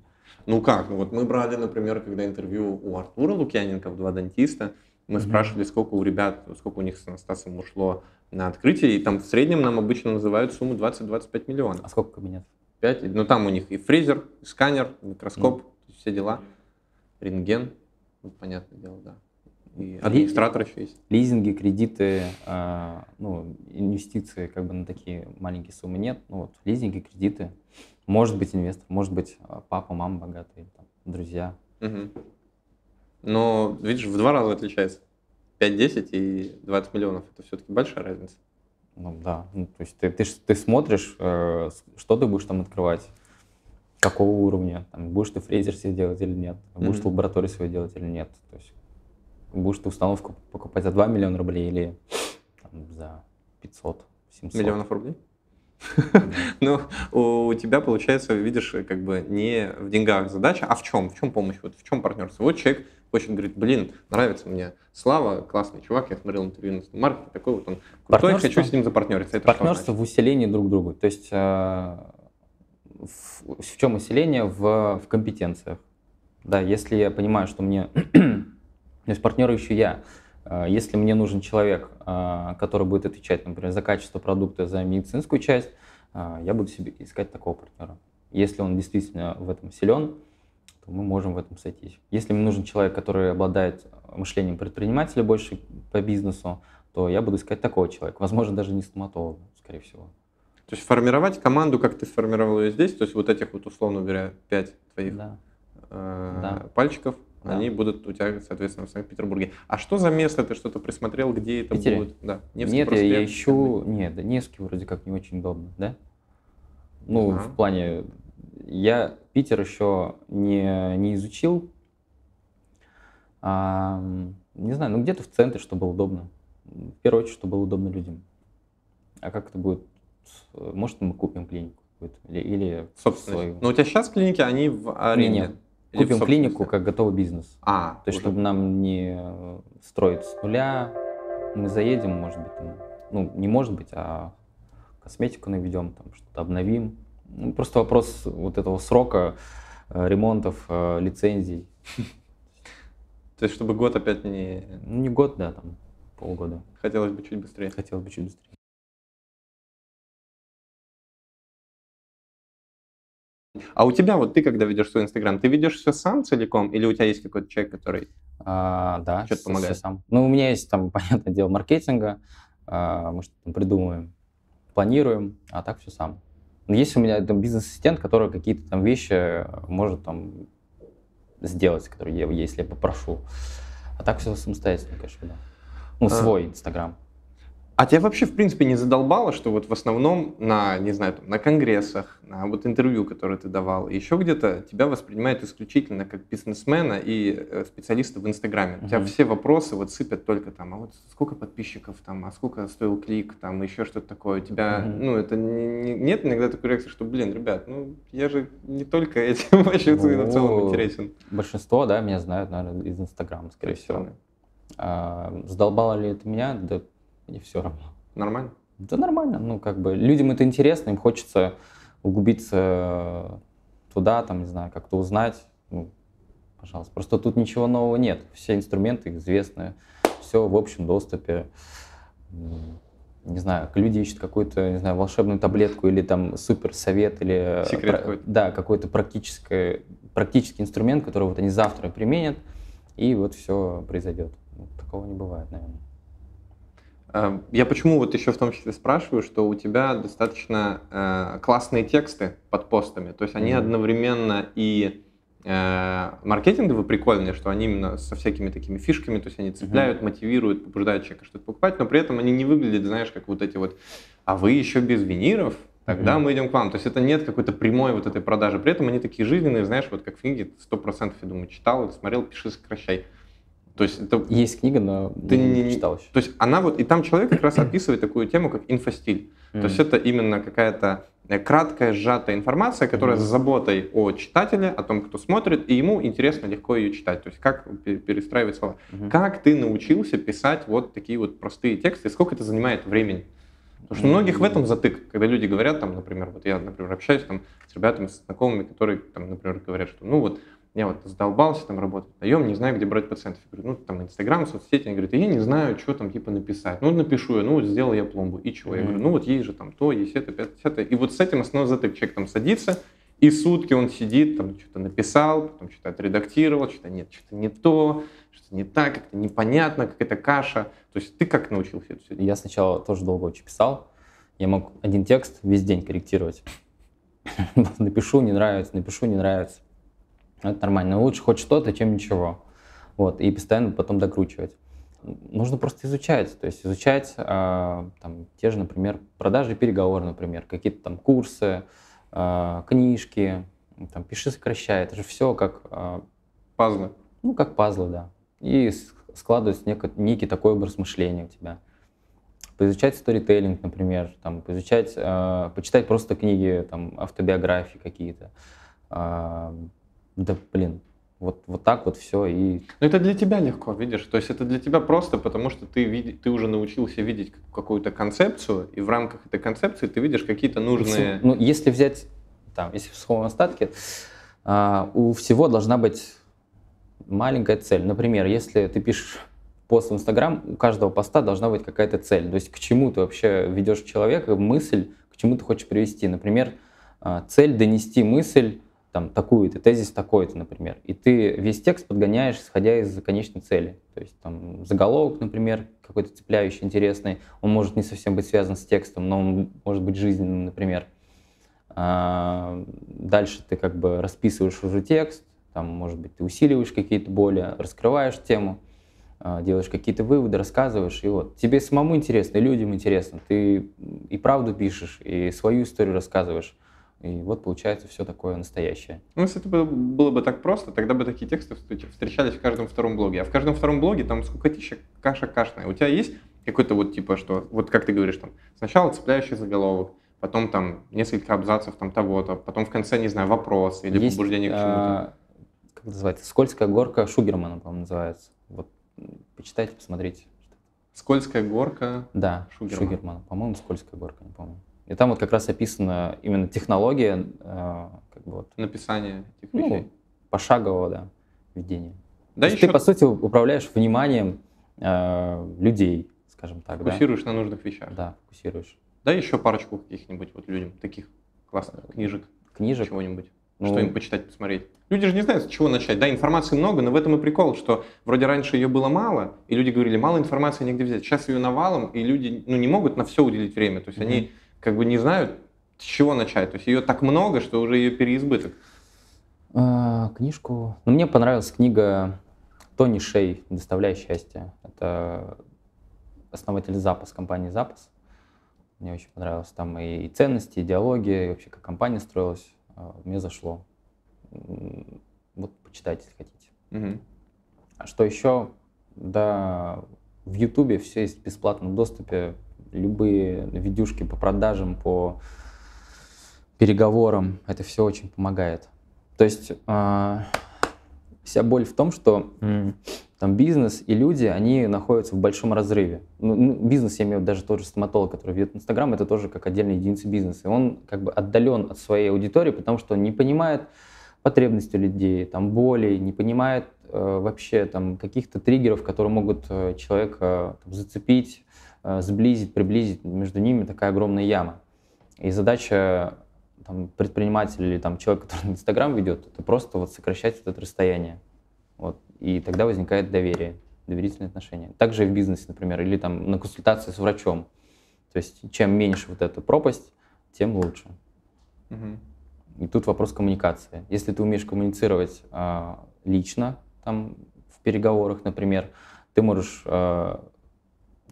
Ну как? Ну вот мы брали, например, когда интервью у Артура Лукьяненко «Два дантиста», мы Мгм. спрашивали, сколько у ребят, сколько у них с Анастасом ушло на открытие, и там в среднем нам обычно называют сумму 20-25 миллионов. А сколько кабинетов? 5, ну там у них и фрезер, и сканер, микроскоп, все дела, рентген, ну, понятное дело, да. И администратор еще есть. Лизинги, кредиты, а, ну, инвестиции как бы на такие маленькие суммы нет. Ну вот, лизинги, кредиты. Может быть инвестор, может быть а, папа, мама богатые, там, друзья. Мгм. Но, видишь, в два раза отличается. 5-10 и 20 миллионов. Это все-таки большая разница. Ну да, ну, то есть ты, ты, ты смотришь, э, что ты будешь там открывать, какого уровня, там, будешь ты фрезер себе делать или нет, будешь ты Мгм. лабораторию свою делать или нет. То есть будешь ты установку покупать за 2 миллиона рублей или там, за 500, 700. Миллионов рублей? Но у тебя, получается, видишь, как бы не в деньгах задача, а в чем? В чем помощь? Вот в чем партнерство? Вот человек хочет, говорит, блин, нравится мне Слава, классный чувак, я смотрел интервью на маркете, такой вот он крутой, хочу с ним запартнериться. Это партнерство в усилении друг друга. То есть э, в, в чем усиление? В, в компетенциях. Да, если я понимаю, что мне... То есть партнер ищу я. Э, если мне нужен человек, э, который будет отвечать, например, за качество продукта, за медицинскую часть, я буду себе искать такого партнера. Если он действительно в этом силен, то мы можем в этом сойтись. Если мне нужен человек, который обладает мышлением предпринимателя больше по бизнесу, то я буду искать такого человека. Возможно, даже не стоматолога, скорее всего. То есть формировать команду, как ты сформировал ее здесь, то есть вот этих вот, условно говоря, пять твоих да. Э, да. пальчиков, да. они будут у тебя, соответственно, в Санкт-Петербурге. А что за место? Ты что-то присмотрел, где это Питере? будет? Да. Невский Нет, проспект, я, я ищу... Нет, да, Невский вроде как не очень удобно, да? Ну, ага. в плане... Я Питер еще не, не изучил, а, не знаю, ну где-то в центре, чтобы было удобно. В первую очередь, чтобы было удобно людям. А как это будет? Может, мы купим клинику какую-то? Или, или Собственно. Свою? Но ну, у тебя сейчас клиники, они в аренде? Нет, нет. Купим клинику как готовый бизнес. А, То есть, чтобы нам не строить с нуля, мы заедем, может быть, там, ну, не может быть, а косметику наведем, там, что-то обновим. Ну, просто вопрос вот этого срока э, ремонтов, э, лицензий. То есть, чтобы год опять не... Ну, не год, да, там полгода. Хотелось бы чуть быстрее. Хотелось бы чуть быстрее. А у тебя, вот ты когда ведешь свой Инстаграм, ты ведешь все сам целиком, или у тебя есть какой-то человек, который а, да, что-то помогает? Все сам. Ну, у меня есть там, понятное дело, маркетинга, а, мы что-то придумываем, планируем, а так все сам. Но есть у меня там бизнес-ассистент, который какие-то там вещи может там сделать, который я, если я попрошу. А так все самостоятельно, конечно, да. Ну, а. свой Инстаграм. А тебя вообще, в принципе, не задолбало, что вот в основном на, не знаю, там, на конгрессах, на вот интервью, которые ты давал, еще где-то тебя воспринимают исключительно как бизнесмена и э, специалиста в Инстаграме. Uh-huh. У тебя все вопросы вот сыпят только там, а вот сколько подписчиков там, а сколько стоил клик, там, еще что-то такое. У тебя, uh-huh. ну, это не, не, нет иногда такой реакции, что, блин, ребят, ну, я же не только этим вообще ну, в целом интересен. Большинство, да, меня знают, наверное, из Инстаграма, скорее всего. А, задолбало ли это меня? Да мне все равно. Нормально? Да нормально. Ну, как бы людям это интересно, им хочется углубиться туда, там, не знаю, как-то узнать. Ну, пожалуйста. Просто тут ничего нового нет. Все инструменты известны, все в общем доступе. Не знаю, люди ищут какую-то, не знаю, волшебную таблетку или там супер совет или Секрет про, какой-то. да, какой-то практический, практический инструмент, который вот они завтра применят, и вот все произойдет. Такого не бывает, наверное. Эм, я почему вот еще в том числе спрашиваю, что у тебя достаточно э, классные тексты под постами, то есть они mm-hmm. одновременно и э, маркетинговые прикольные, что они именно со всякими такими фишками, то есть они цепляют, mm-hmm. мотивируют, побуждают человека что-то покупать, но при этом они не выглядят, знаешь, как вот эти вот, а вы еще без виниров, тогда mm-hmm. мы идем к вам. То есть это нет какой-то прямой вот этой продажи. При этом они такие жизненные, знаешь, вот как в книге, сто процентов, я думаю, читал, смотрел, пиши, сокращай. То есть это... Есть книга, но ты не, читал еще. То есть она вот, и там человек как раз описывает такую тему, как инфостиль. Mm-hmm. То есть это именно какая-то э, краткая, сжатая информация, которая mm-hmm. с заботой о читателе, о том, кто смотрит, и ему интересно легко ее читать. То есть как перестраивать слова. Mm-hmm. Как ты научился писать вот такие вот простые тексты, сколько это занимает времени? Потому что многих в этом затык, когда люди говорят, там, например, вот я, например, общаюсь там, с ребятами, с знакомыми, которые, там, например, говорят, что ну вот я вот задолбался там работать наем, не знаю, где брать пациентов. Я говорю, ну, там, Инстаграм, соцсети. Они говорят, я не знаю, что там, типа, написать. Ну, напишу я, ну, вот сделал я пломбу, и чего? Mm-hmm. Я говорю, ну, вот есть же там то, есть это, пятое, десятое. И вот с этим основной затык. Человек там садится, и сутки он сидит, там, что-то написал, потом что-то отредактировал, что-то нет, что-то не то, что-то не так, как-то непонятно, какая-то каша. То есть ты как научился это все делать? Я сначала тоже долго очень писал. Я мог один текст весь день корректировать. напишу, не нравится, напишу, не нравится это нормально. Но лучше хоть что-то, чем ничего. Вот, и постоянно потом докручивать. Нужно просто изучать, то есть изучать э, там, те же, например, продажи и переговоры, например, какие-то там курсы, э, книжки, там, пиши, сокращай, это же все как... Э, пазлы. Ну, как пазлы, да. И складывается некий, некий такой образ мышления у тебя. поизучать сторителлинг, например, там, поизучать, э, почитать просто книги, там, автобиографии какие-то. Э, да, блин, вот, вот так вот все и... Но это для тебя легко, видишь? То есть это для тебя просто, потому что ты, види, ты уже научился видеть какую-то концепцию, и в рамках этой концепции ты видишь какие-то нужные... Ну, если взять, там, если в сухом остатке, а, у всего должна быть маленькая цель. Например, если ты пишешь пост в Инстаграм, у каждого поста должна быть какая-то цель. То есть к чему ты вообще ведешь человека, мысль, к чему ты хочешь привести. Например, а, цель донести мысль там такую-то, тезис такой-то, например. И ты весь текст подгоняешь, исходя из конечной цели. То есть там заголовок, например, какой-то цепляющий, интересный, он может не совсем быть связан с текстом, но он может быть жизненным, например. А дальше ты как бы расписываешь уже текст, там, может быть, ты усиливаешь какие-то боли, раскрываешь тему, а, делаешь какие-то выводы, рассказываешь, и вот тебе самому интересно, и людям интересно, ты и правду пишешь, и свою историю рассказываешь. И вот получается все такое настоящее. Ну, если это было, было бы так просто, тогда бы такие тексты встречались в каждом втором блоге. А в каждом втором блоге там сколько тысяч каша кашная. У тебя есть какой-то вот типа, что, вот как ты говоришь, там, сначала цепляющий заголовок, потом там несколько абзацев там того-то, потом в конце, не знаю, вопрос или есть, побуждение к чему-то. А, как называется? Скользкая горка Шугермана, по-моему, называется. Вот почитайте, посмотрите. Скользкая горка да, Шугермана. Шугермана. По-моему, скользкая горка, не помню. И там вот как раз описана именно технология, э, как бы вот, написание этих ну, вещей. пошагового, да, ведения. Да, еще... Ты, по сути, управляешь вниманием э, людей, скажем так. Фокусируешь да? на нужных вещах. Да, фокусируешь. Да, еще парочку каких-нибудь вот людям, таких классных книжек. Книжек? Чего-нибудь. Ну, что им почитать, посмотреть. Люди же не знают, с чего начать. Да, информации много, но в этом и прикол, что вроде раньше ее было мало, и люди говорили, мало информации негде взять. Сейчас ее навалом, и люди ну, не могут на все уделить время. То есть mm-hmm. они как бы не знают, с чего начать. То есть ее так много, что уже ее переизбыток. А, книжку. Ну, мне понравилась книга Тони Шей «Доставляя счастье». Это основатель Запас, компании Запас. Мне очень понравилось. Там и, и ценности, идеология, и вообще как компания строилась. А, мне зашло. Вот почитайте, если хотите. Угу. А что еще? Да, в Ютубе все есть в бесплатном доступе любые видюшки по продажам, по переговорам, это все очень помогает. То есть э, вся боль в том, что э, там бизнес и люди, они находятся в большом разрыве. Ну, ну, бизнес, я имею в виду даже тот же стоматолог, который ведет Инстаграм, это тоже как отдельная единица бизнеса. И он как бы отдален от своей аудитории, потому что он не понимает потребности людей, там, боли, не понимает э, вообще там каких-то триггеров, которые могут э, человека там, зацепить, Э, сблизить, приблизить, между ними такая огромная яма. И задача там, предпринимателя или там, человека, который Инстаграм ведет, это просто вот сокращать это расстояние. Вот. И тогда возникает доверие, доверительные отношения. Также и в бизнесе, например, или там на консультации с врачом. То есть чем меньше вот эта пропасть, тем лучше. Угу. И тут вопрос коммуникации. Если ты умеешь коммуницировать э, лично, там в переговорах, например, ты можешь э,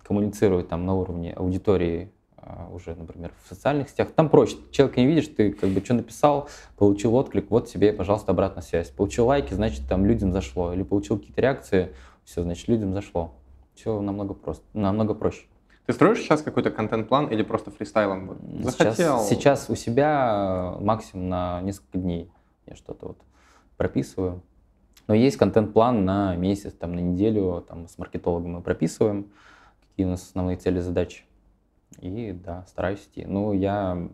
коммуницировать там на уровне аудитории а, уже, например, в социальных сетях, там проще. Человека не видишь, ты как бы что написал, получил отклик, вот тебе, пожалуйста, обратная связь. Получил лайки, значит, там людям зашло. Или получил какие-то реакции, все, значит, людям зашло. Все намного просто, намного проще. Ты строишь сейчас какой-то контент-план или просто фристайлом? Вот, захотел? Сейчас, сейчас у себя максимум на несколько дней я что-то вот прописываю. Но есть контент-план на месяц, там, на неделю, там, с маркетологом мы прописываем какие у нас основные цели, задачи. И да, стараюсь идти. Но я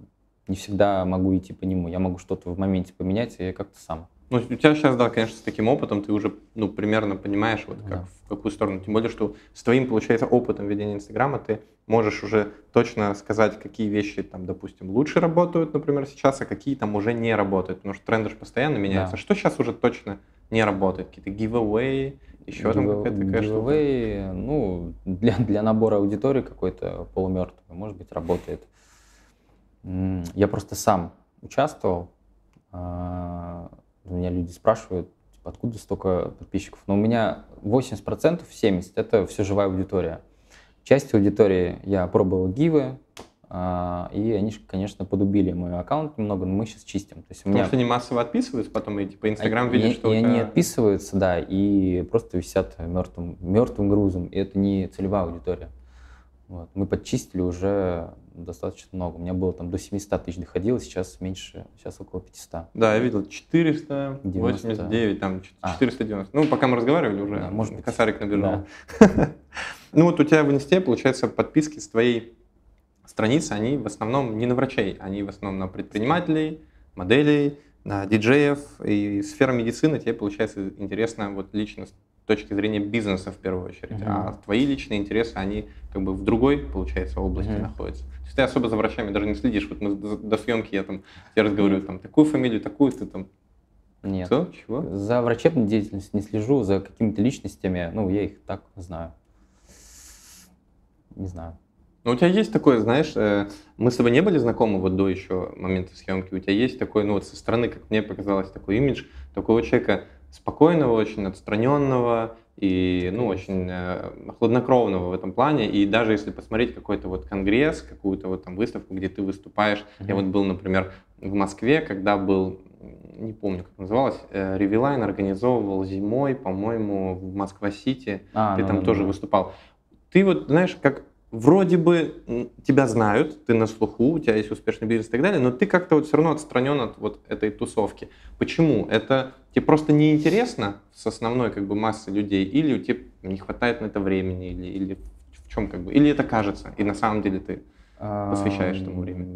не всегда могу идти по нему. Я могу что-то в моменте поменять, и как-то сам. Ну, у тебя сейчас, да, конечно, с таким опытом ты уже, ну, примерно понимаешь, вот как, да. в какую сторону. Тем более, что с твоим, получается, опытом ведения Инстаграма ты можешь уже точно сказать, какие вещи там, допустим, лучше работают, например, сейчас, а какие там уже не работают. Потому что тренды же постоянно меняются. Да. Что сейчас уже точно не работает? Какие-то giveaway, еще там какая-то такая штука? ну, для, для набора аудитории какой-то полумертвый, может быть, работает. Я просто сам участвовал. А, меня люди спрашивают, типа, откуда столько подписчиков. Но у меня 80%, 70% это все живая аудитория. Часть аудитории я пробовал гивы, и они, конечно, подубили мой аккаунт немного, но мы сейчас чистим. То есть у меня... Потому что они массово отписываются, потом и типа Инстаграм видит, и, что И они отписываются, да, и просто висят мертвым, мертвым грузом, и это не целевая аудитория. Вот. Мы подчистили уже достаточно много. У меня было там до 700 тысяч доходило, сейчас меньше, сейчас около 500. Да, я видел 489, там А. 490. Ну, пока мы разговаривали уже, Да, может быть. косарик набежал. Ну вот у тебя в инсте, получается, подписки с твоей страницы, они в основном не на врачей, они в основном на предпринимателей, моделей, на диджеев. И сфера медицины тебе, получается, интересна вот лично с точки зрения бизнеса в первую очередь. Мгм. А твои личные интересы, они как бы в другой, получается, области Мгм. находятся. То есть ты особо за врачами даже не следишь. Вот мы до, съемки я там тебе разговариваю, там, такую фамилию, такую, ты там, Нет. что, чего? За врачебной деятельностью не слежу, за какими-то личностями, ну, я их так знаю. Не знаю. Ну, у тебя есть такое, знаешь, э, мы с тобой не были знакомы вот до еще момента съемки, у тебя есть такой, ну вот со стороны, как мне показалось, такой имидж такого человека спокойного, очень отстраненного и, ну, очень э, хладнокровного в этом плане. И даже если посмотреть какой-то вот конгресс, какую-то вот там выставку, где ты выступаешь, я вот был, например, в Москве, когда был, не помню, как называлось, э, Ревилайн организовывал зимой, по-моему, в Москва-Сити, А, ты ну, там ну, тоже ну. выступал. Ты вот, знаешь, как вроде бы тебя знают, ты на слуху, у тебя есть успешный бизнес и так далее, но ты как-то вот все равно отстранен от вот этой тусовки. Почему? Это тебе просто неинтересно с основной как бы массы людей, или у тебя не хватает на это времени, или, или в чем как бы, или это кажется, и на самом деле ты посвящаешь этому время?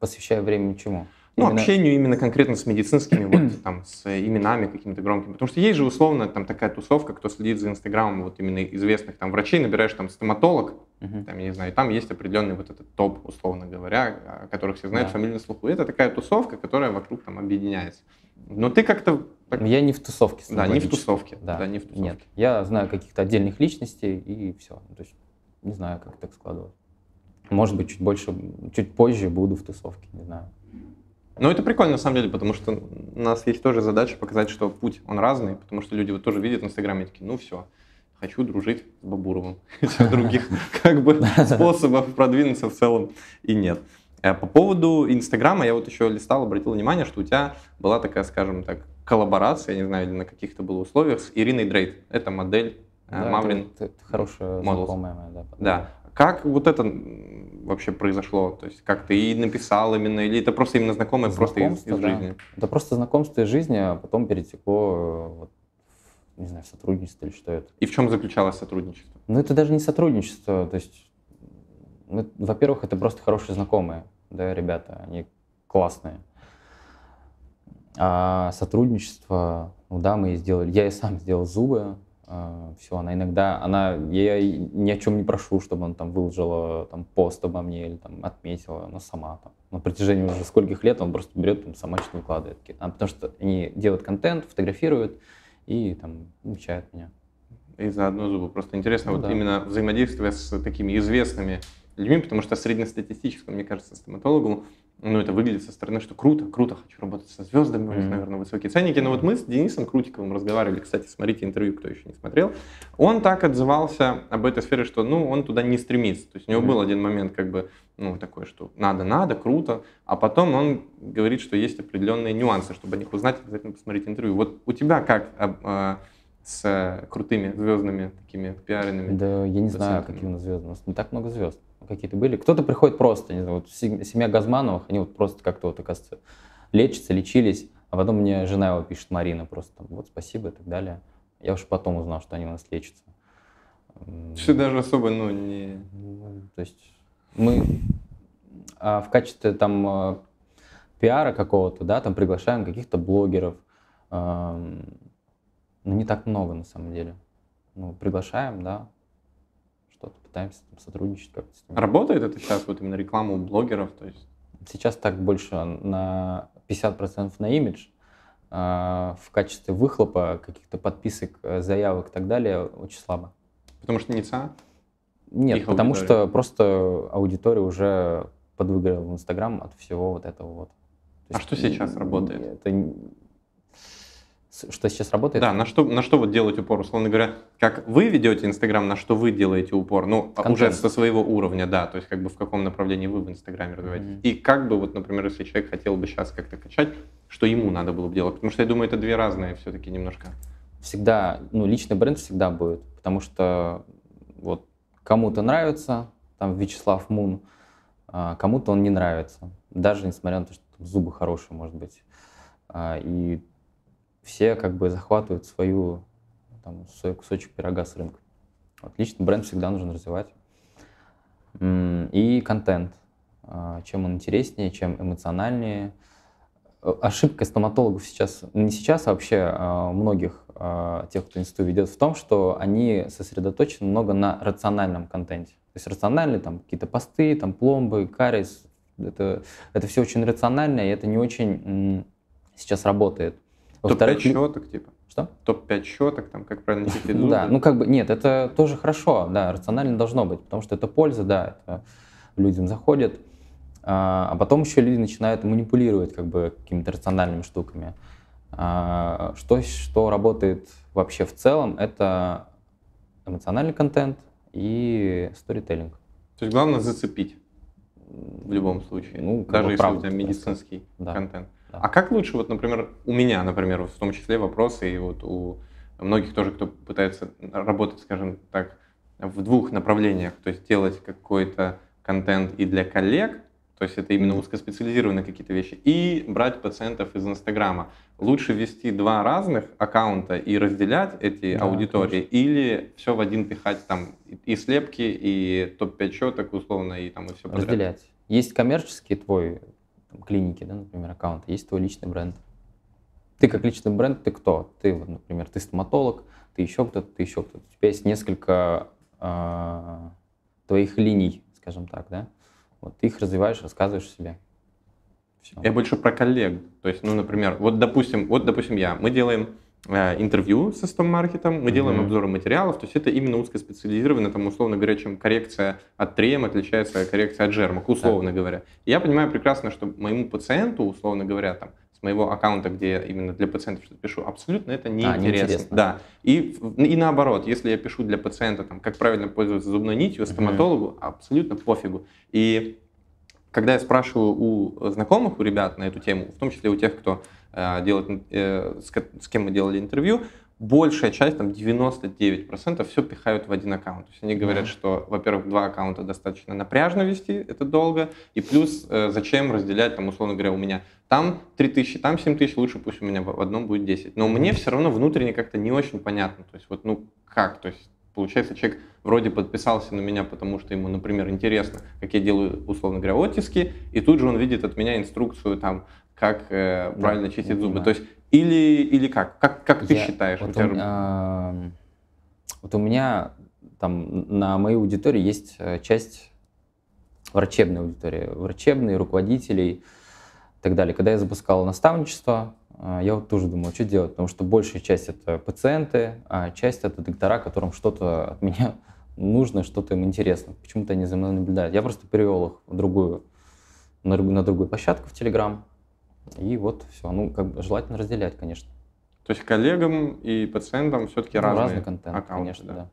Посвящаю время чему? Ну, Именно- общению именно конкретно с медицинскими, вот там, с именами какими-то громкими. Потому что есть же условно там такая тусовка, кто следит за Инстаграмом вот именно известных там врачей, набираешь там стоматолог, там, я не знаю, там есть определенный вот этот топ, условно говоря, о которых все знают, Да. фамилия слуху. Это такая тусовка, которая вокруг там объединяется. Но ты как-то... так- Я не в тусовке. да, не в тусовке. Да. Да, не в тусовке. Нет, я знаю каких-то отдельных личностей и все. То есть не знаю, как так складывать. Может быть, чуть больше, чуть позже буду в тусовке, не знаю. Но это прикольно на самом деле, потому что у нас есть тоже задача показать, что путь, он разный, потому что люди вот тоже видят в Инстаграме и такие, ну все, хочу дружить с Бабуровым. Других как бы способов продвинуться в целом и нет. Э, По поводу Инстаграма я вот еще листал, обратил внимание, что у тебя была такая, скажем так, коллаборация, я не знаю, или на каких-то было условиях, с Ириной Дрейт. Это модель э, Да, Маврин. это- это хорошая Models. знакомая моя, да. Да. Как вот это вообще произошло? То есть как ты и написал именно, или это просто именно знакомое просто из, из да. жизни? Это просто знакомство из жизни, а потом перетекло, э, вот, не знаю, сотрудничество или что это. И в чем заключалось сотрудничество? Ну, это даже не сотрудничество, то есть, ну, во-первых, это просто хорошие знакомые, да, ребята, они классные. А сотрудничество, ну да, мы и сделали, я и сам сделал зубы, все, она иногда, она, я ни о чем не прошу, чтобы она там выложила там пост обо мне или там отметила, она сама там. На протяжении уже скольких лет он просто берет, там, сама что-то выкладывает. А потому что они делают контент, фотографируют и там отмечают меня. И заодно зубы. Просто интересно, Ну вот да. именно взаимодействие с такими известными людьми, потому что среднестатистическому, мне кажется, стоматологу, ну, это выглядит со стороны, что круто, круто, хочу работать со звездами, у них, наверное, высокие ценники. Но вот мы с Денисом Крутиковым разговаривали, кстати, смотрите интервью, кто еще не смотрел. Он так отзывался об этой сфере, что, ну, он туда не стремится. То есть у него был один момент, как бы, ну, такой, что надо, надо, круто, а потом он говорит, что есть определенные нюансы, чтобы о них узнать, обязательно посмотрите интервью. Вот у тебя как об, э, с крутыми звездными такими пиаренными? Да, я не знаю, какие у нас звезды. У нас не так много звезд. Какие-то были. Кто-то приходит просто, не знаю, вот сем- семья Газмановых, они вот просто как-то вот, оказывается, лечатся, лечились, а потом мне жена его пишет, Марина, просто там, вот спасибо и так далее. Я уж потом узнал, что они у нас лечатся. Что даже особо, ну, не... ну, То есть мы а, в качестве там а, пиара какого-то, да, там приглашаем каких-то блогеров, ну не так много на самом деле. Ну, приглашаем, да, что-то пытаемся там сотрудничать как-то. Работает это сейчас, вот именно реклама у блогеров, то есть... Сейчас так больше на 50% на имидж, а, в качестве выхлопа каких-то подписок, э, заявок и так далее очень слабо. Потому что не ца. Нет, Их потому аудитория. что просто аудитория уже подвыгорела в Инстаграм от всего вот этого вот. То А что сейчас работает? Это что сейчас работает? Да, на что, на что вот делать упор? Условно говоря, как вы ведете Инстаграм, на что вы делаете упор? Ну, а уже Контент. со своего уровня, да, то есть как бы в каком направлении вы в Инстаграме развиваете. Мгм. И как бы вот, например, если человек хотел бы сейчас как-то качать, что ему надо было бы делать? Потому что я думаю, это две разные все-таки немножко. Всегда, ну, личный бренд всегда будет, потому что вот кому-то нравится там Вячеслав Мун, а, кому-то он не нравится, даже несмотря на то, что зубы хорошие, может быть. А, и все как бы захватывают свою, там, свой кусочек пирога с рынка. Отличный бренд всегда нужно развивать. И контент. А, чем он интереснее, чем эмоциональнее. Э, ошибка стоматологов сейчас, не сейчас, а вообще а, многих а, тех, кто институт ведет, в том, что они сосредоточены много на рациональном контенте. То есть рациональные там какие-то посты, там пломбы, кариес, это, это все очень рационально, и это не очень сейчас работает. Топ-5 щеток, типа? Что? Топ-5 щеток, там, как правильно чистить зубы? Да, ну как бы, нет, это тоже хорошо, да, рационально должно быть, потому что это польза, да, это людям заходит. А, а потом еще люди начинают манипулировать как бы какими-то рациональными штуками. А, что, что работает вообще в целом, это эмоциональный контент и сторителлинг. То есть главное зацепить в любом случае, ну, даже если правда, у тебя медицинский да. контент. А как лучше, вот, например, у меня, например, в том числе вопросы, и вот у многих тоже, кто пытается работать, скажем так, в двух направлениях, то есть делать какой-то контент и для коллег, то есть это именно узкоспециализированные какие-то вещи, и брать пациентов из Инстаграма. Лучше ввести два разных аккаунта и разделять эти да, аудитории, конечно. или все в один пихать там и слепки, и топ-5 щеток условно, и там и все подряд. Разделять. Есть коммерческий твой там, клиники, да, например, аккаунт, есть твой личный бренд. Ты как личный бренд, ты кто? Ты, вот, например, ты стоматолог, ты еще кто-то, ты еще кто-то. У тебя есть несколько э, твоих линий, скажем так, да? Вот ты их развиваешь, рассказываешь себе. Все. Я больше про коллег. То есть, ну, например, вот допустим, вот допустим я, мы делаем интервью со стомаркетом, мы mm-hmm. делаем обзоры материалов, то есть это именно узкоспециализированно, там, условно говоря, чем коррекция от трем отличается коррекция от жермок, условно да. говоря. И я понимаю прекрасно, что моему пациенту, условно говоря, там, с моего аккаунта, где я именно для пациентов что-то пишу, абсолютно это не а, интересно. Да. И, и наоборот, если я пишу для пациента, там, как правильно пользоваться зубной нитью, стоматологу, mm-hmm. абсолютно пофигу. И когда я спрашиваю у знакомых, у ребят на эту тему, в том числе у тех, кто э, делает, э, с, кем мы делали интервью, большая часть, там 99% все пихают в один аккаунт. То есть они говорят, mm-hmm. что, во-первых, два аккаунта достаточно напряжно вести, это долго, и плюс э, зачем разделять, там, условно говоря, у меня там 3000, там 7000, лучше пусть у меня в одном будет 10. Но мне все равно внутренне как-то не очень понятно. То есть вот, ну, как? То есть получается, человек вроде подписался на меня, потому что ему, например, интересно, как я делаю, условно говоря, оттиски, и тут же он видит от меня инструкцию, там, как э, правильно да, чистить зубы. То есть или, или как? Как, как я, ты считаешь? Вот, у тебя... э, вот у меня там на моей аудитории есть э, часть врачебной аудитории, врачебные, руководителей и так далее. Когда я запускал наставничество, э, я вот тоже думал, что делать, потому что большая часть это пациенты, а часть это доктора, которым что-то от меня нужно, что-то им интересно. Почему-то они за мной наблюдают. Я просто перевел их в другую, на, на другую площадку в Telegram, и вот все. Ну, как бы желательно разделять, конечно. То есть коллегам и пациентам все-таки ну, разные разный контент, аккаунты, конечно, да. да.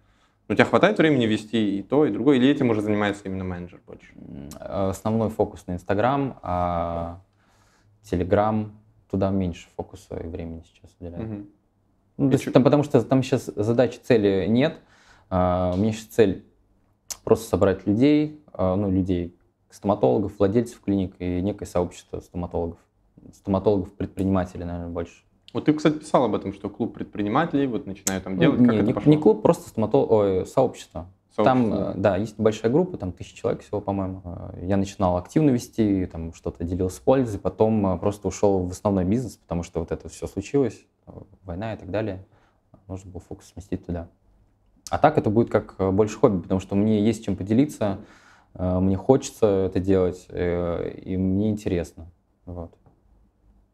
Но у тебя хватает времени вести и то, и другое, или этим уже занимается именно менеджер больше? Основной фокус на Инстаграм, а Телеграм, туда меньше фокуса и времени сейчас уделяют. Угу. Ну, то есть, там, потому что там сейчас задачи, цели нет. А, у меня сейчас цель просто собрать людей, а, ну, людей, стоматологов, владельцев клиник и некое сообщество стоматологов стоматологов-предпринимателей, наверное, больше. Вот ты, кстати, писал об этом, что клуб предпринимателей вот начинают там делать. Ну, не, не, не клуб, просто стоматолог, ой, сообщество. Сообщество. Там, э, да, есть большая группа, там тысяча человек всего, по-моему. Э, я начинал активно вести, там что-то делил с пользой, потом э, просто ушел в основной бизнес, потому что вот это все случилось, война и так далее. Нужно было фокус сместить туда. А так это будет как больше хобби, потому что мне есть чем поделиться, мне хочется это делать, и мне интересно. Вот.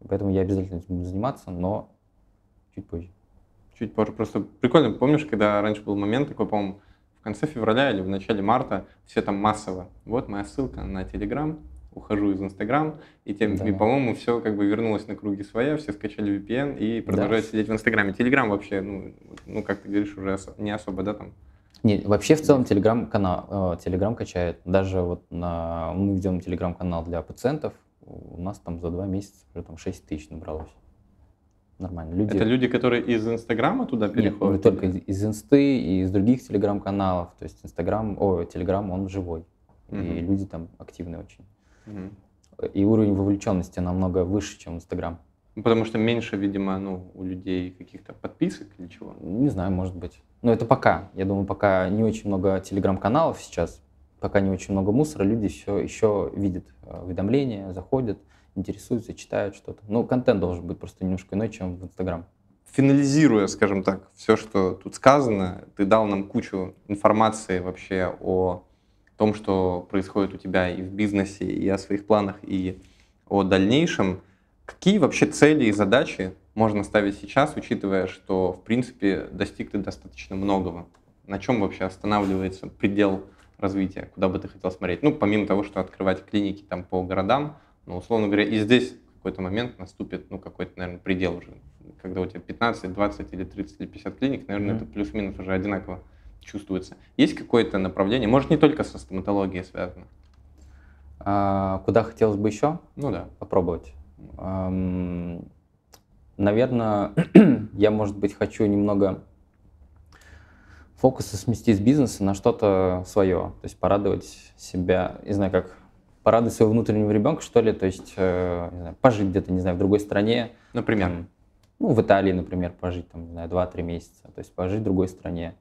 Поэтому я обязательно этим буду заниматься, но чуть позже. Чуть позже. Просто прикольно, помнишь, когда раньше был момент такой, по-моему, в конце февраля или в начале марта все там массово. Вот моя ссылка на Телеграм, ухожу из Инстаграм, и, тем, да. и по-моему, все как бы вернулось на круги своя, все скачали VPN и продолжают да. сидеть в Инстаграме. Телеграм вообще, ну, ну, как ты говоришь, уже не особо, да, там? Нет, вообще в целом Телеграм-канал, э, Телеграм качает. Даже вот на, мы ведем Телеграм-канал для пациентов, у нас там за два месяца уже там 6 тысяч набралось. Нормально. Люди... Это люди, которые из Инстаграма туда переходят? Нет, не только из, из Инсты и из других Телеграм-каналов. То есть Инстаграм, о, Телеграм, он живой. и Мгм. люди там активные очень. Мгм. И уровень вовлеченности намного выше, чем Инстаграм. Потому что меньше, видимо, ну, у людей каких-то подписок или чего. Не знаю, может быть. Но это пока. Я думаю, пока не очень много телеграм-каналов сейчас, пока не очень много мусора, люди все еще видят э, уведомления, заходят, интересуются, читают что-то. Ну, контент должен быть просто немножко иной, чем в Инстаграм. Финализируя, скажем так, все, что тут сказано, ты дал нам кучу информации вообще о том, что происходит у тебя и в бизнесе, и о своих планах, и о дальнейшем. Какие вообще цели и задачи можно ставить сейчас, учитывая, что, в принципе, достиг ты достаточно многого? На чем вообще останавливается предел развития? Куда бы ты хотел смотреть? Ну, помимо того, что открывать клиники там по городам, ну, условно говоря, и здесь в какой-то момент наступит, ну, какой-то, наверное, предел уже. Когда у тебя 15, 20 или 30 или 50 клиник, наверное, Мгм. это плюс-минус уже одинаково чувствуется. Есть какое-то направление, может, не только со стоматологией связано? А, куда хотелось бы еще Ну да. попробовать? Наверное, я, может быть, хочу немного фокуса сместить с бизнеса на что-то свое. То есть порадовать себя, не знаю, как порадовать своего внутреннего ребенка, что ли, то есть э, знаю, пожить где-то, не знаю, в другой стране, Например. там, ну, в Италии, например, пожить, там, не знаю, 2-3 месяца, то есть пожить в другой стране.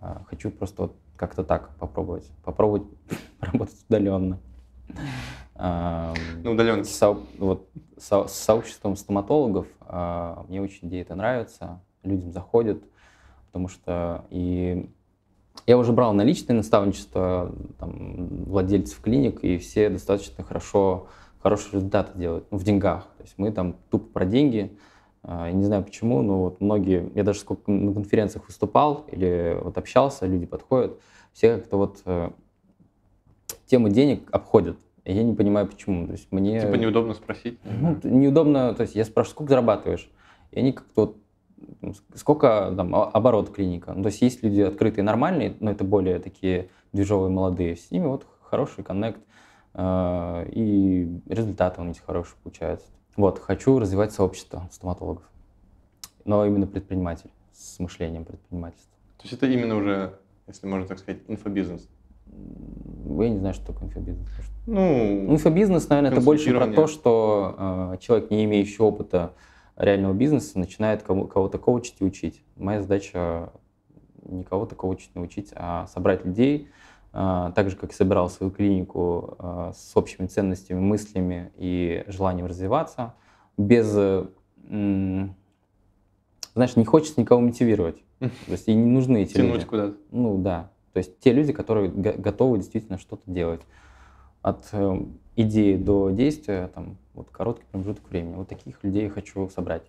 А, Хочу просто вот как-то так попробовать, попробовать работать удаленно. Ам, На удаленке. со- вот, со- с сообществом стоматологов а, мне очень идея это нравится, людям заходит, потому что и я уже брал наличное наставничество там, владельцев клиник, и все достаточно хорошо, хорошие результаты делают ну, в деньгах. То есть мы там тупо про деньги, а, я не знаю почему, но вот многие, я даже сколько на конференциях выступал или вот общался, люди подходят, все как-то вот э, тему денег обходят. И я не понимаю, почему. То есть мне... Типа неудобно спросить. Ну, неудобно, то есть я спрашиваю, сколько зарабатываешь? И они как-то вот, сколько там о- оборот клиника? Ну, то есть есть люди открытые, нормальные, но это более такие движовые, молодые. С ними вот хороший коннект, э, и результаты у них хорошие получаются. Вот, хочу развивать сообщество стоматологов, но именно предприниматель, с мышлением предпринимательства. То есть это именно уже, если можно так сказать, инфобизнес. Я не знаю, что такое инфобизнес. Ну, Инфобизнес, наверное, это больше про то, что э, человек, не имеющий опыта реального бизнеса, начинает кого-то коучить и учить. Моя задача не кого-то коучить, не учить, а собрать людей, э, так же, как собирал свою клинику э, с общими ценностями, мыслями и желанием развиваться, без... э, знаешь, не хочется никого мотивировать. То есть и не нужны эти люди. тянуть куда-то. Ну да. То есть те люди, которые го- готовы действительно что-то делать. От э, идеи до действия, там, вот короткий промежуток времени. Вот таких людей я хочу собрать.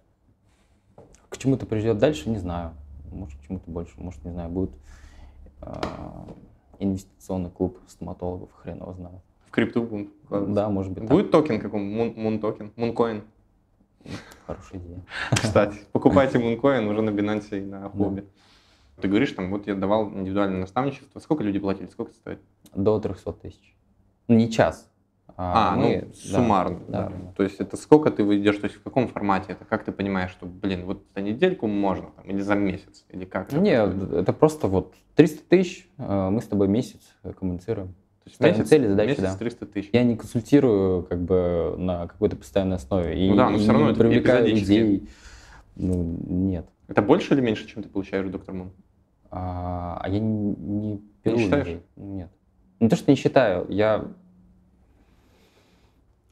К чему это приведет дальше, не знаю. Может, к чему-то больше, может, не знаю, будет э, инвестиционный клуб стоматологов, хрен его знает. В крипту будем вкладываться. Да, может быть, так. Будет токен какой Мун, мун токен? Мункоин. Хорошая идея. Кстати, покупайте Мункоин уже на Binance и на Huobi. Ты говоришь, там, вот я давал индивидуальное наставничество. Сколько люди платили? Сколько это стоит? До 300 тысяч. Ну, не час. А, мы- ну, да, суммарно. да, да. да. То есть это сколько ты выйдешь, то есть в каком формате это? Как ты понимаешь, что, блин, вот за недельку можно, там, или за месяц, или как? происходит? это просто вот 300 тысяч, э, мы с тобой месяц э, коммуницируем. То есть месяц, цели, задачи, месяц да. 300 тысяч. Я не консультирую как бы на какой-то постоянной основе. И, Ну да, но и всё равно не это привлекаю людей. Ну, нет. Это больше или меньше, чем ты получаешь, доктор Мун? А, а я не, не беру считаешь? людей. Нет. Не то, что не считаю, я...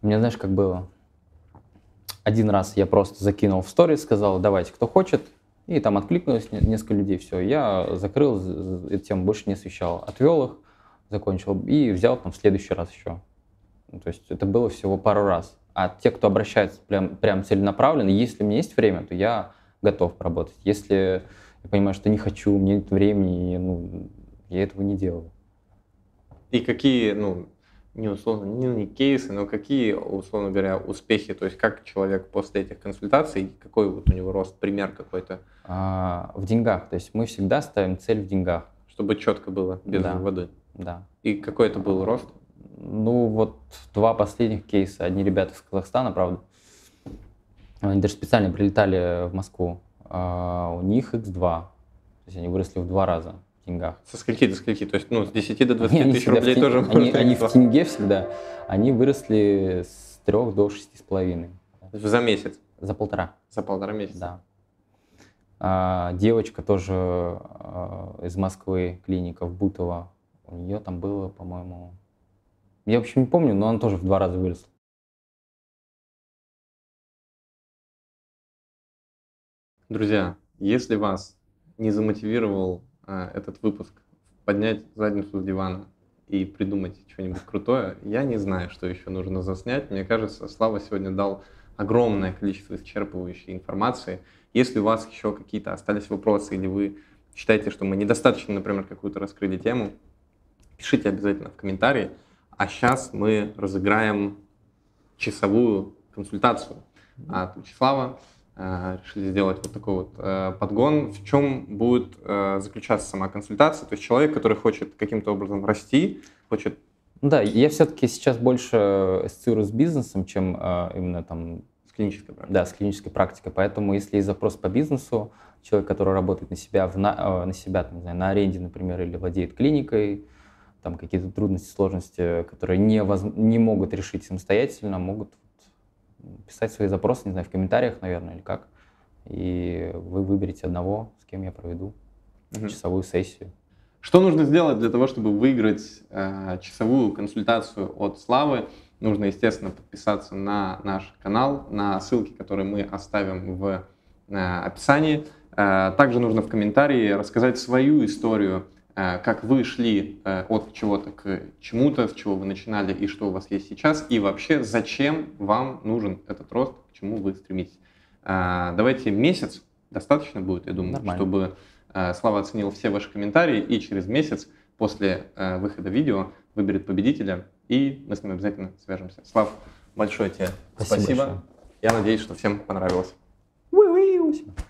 У меня, знаешь, как было? Один раз я просто закинул в сторис, сказал, давайте, кто хочет, и там откликнулось не- несколько людей, все. Я закрыл, эту тему больше не освещал. Отвел их, закончил, и взял там в следующий раз еще. Ну, то есть это было всего пару раз. А те, кто обращается прям, прям целенаправленно, если у меня есть время, то я готов поработать. Если я понимаю, что не хочу, у меня нет времени, ну, я этого не делаю. И какие, ну, не условно, не, не кейсы, но какие, условно говоря, успехи, то есть как человек после этих консультаций, какой вот у него рост, пример какой-то, А, в деньгах, то есть мы всегда ставим цель в деньгах, чтобы четко было, без Да. воды. да. И какой это был рост? Ну, вот два последних кейса. Одни ребята из Казахстана, правда. Они даже специально прилетали в Москву. А у них X2. То есть они выросли в два раза. Деньгах. Со скольки до скольки? То есть, ну, с 10 до 20 Не, они тысяч в рублей тен- тоже Они, можно они в тенге всегда. Они выросли с 3 до 6,5. За месяц, За полтора, за полтора месяца. да. А, девочка тоже а, из Москвы, клиника в Бутово. У нее там было, по-моему... Я, в общем, не помню, но она тоже в два раза выросла. Друзья, если вас не замотивировал этот выпуск поднять задницу с дивана и придумать что-нибудь крутое, я не знаю, что еще нужно заснять. Мне кажется, Слава сегодня дал огромное количество исчерпывающей информации. Если у вас еще какие-то остались вопросы или вы считаете, что мы недостаточно, например, какую-то раскрыли тему, пишите обязательно в комментарии. А сейчас мы разыграем часовую консультацию от Вячеслава. Э, Решили сделать вот такой вот э, подгон. В чем будет э, заключаться сама консультация? То есть человек, который хочет каким-то образом расти, хочет Ну Да, я все-таки сейчас больше ассоциирую с бизнесом, чем именно там с клинической практикой. Да, с клинической практикой. Поэтому, если есть запрос по бизнесу, человек, который работает на себя, в на, э, на себя там, не знаю, на аренде, например, или владеет клиникой, там какие-то трудности, сложности, которые не, воз- не могут решить самостоятельно, могут писать свои запросы, не знаю, в комментариях, наверное, или как. И вы выберете одного, с кем я проведу Мгм. часовую сессию. Что нужно сделать для того, чтобы выиграть э, часовую консультацию от Славы? Нужно, естественно, подписаться на наш канал, на ссылки, которые мы оставим в э, описании. Э, также нужно в комментарии рассказать свою историю, как вы шли э, от чего-то к чему-то, с чего вы начинали и что у вас есть сейчас, и вообще зачем вам нужен этот рост, к чему вы стремитесь. Э, давайте месяц достаточно будет, я думаю, Нормально. чтобы э, Слава оценил все ваши комментарии и через месяц после э, выхода видео выберет победителя, и мы с ним обязательно свяжемся. Слав, большое тебе Спасибо спасибо. большое. Я надеюсь, что всем понравилось. Спасибо.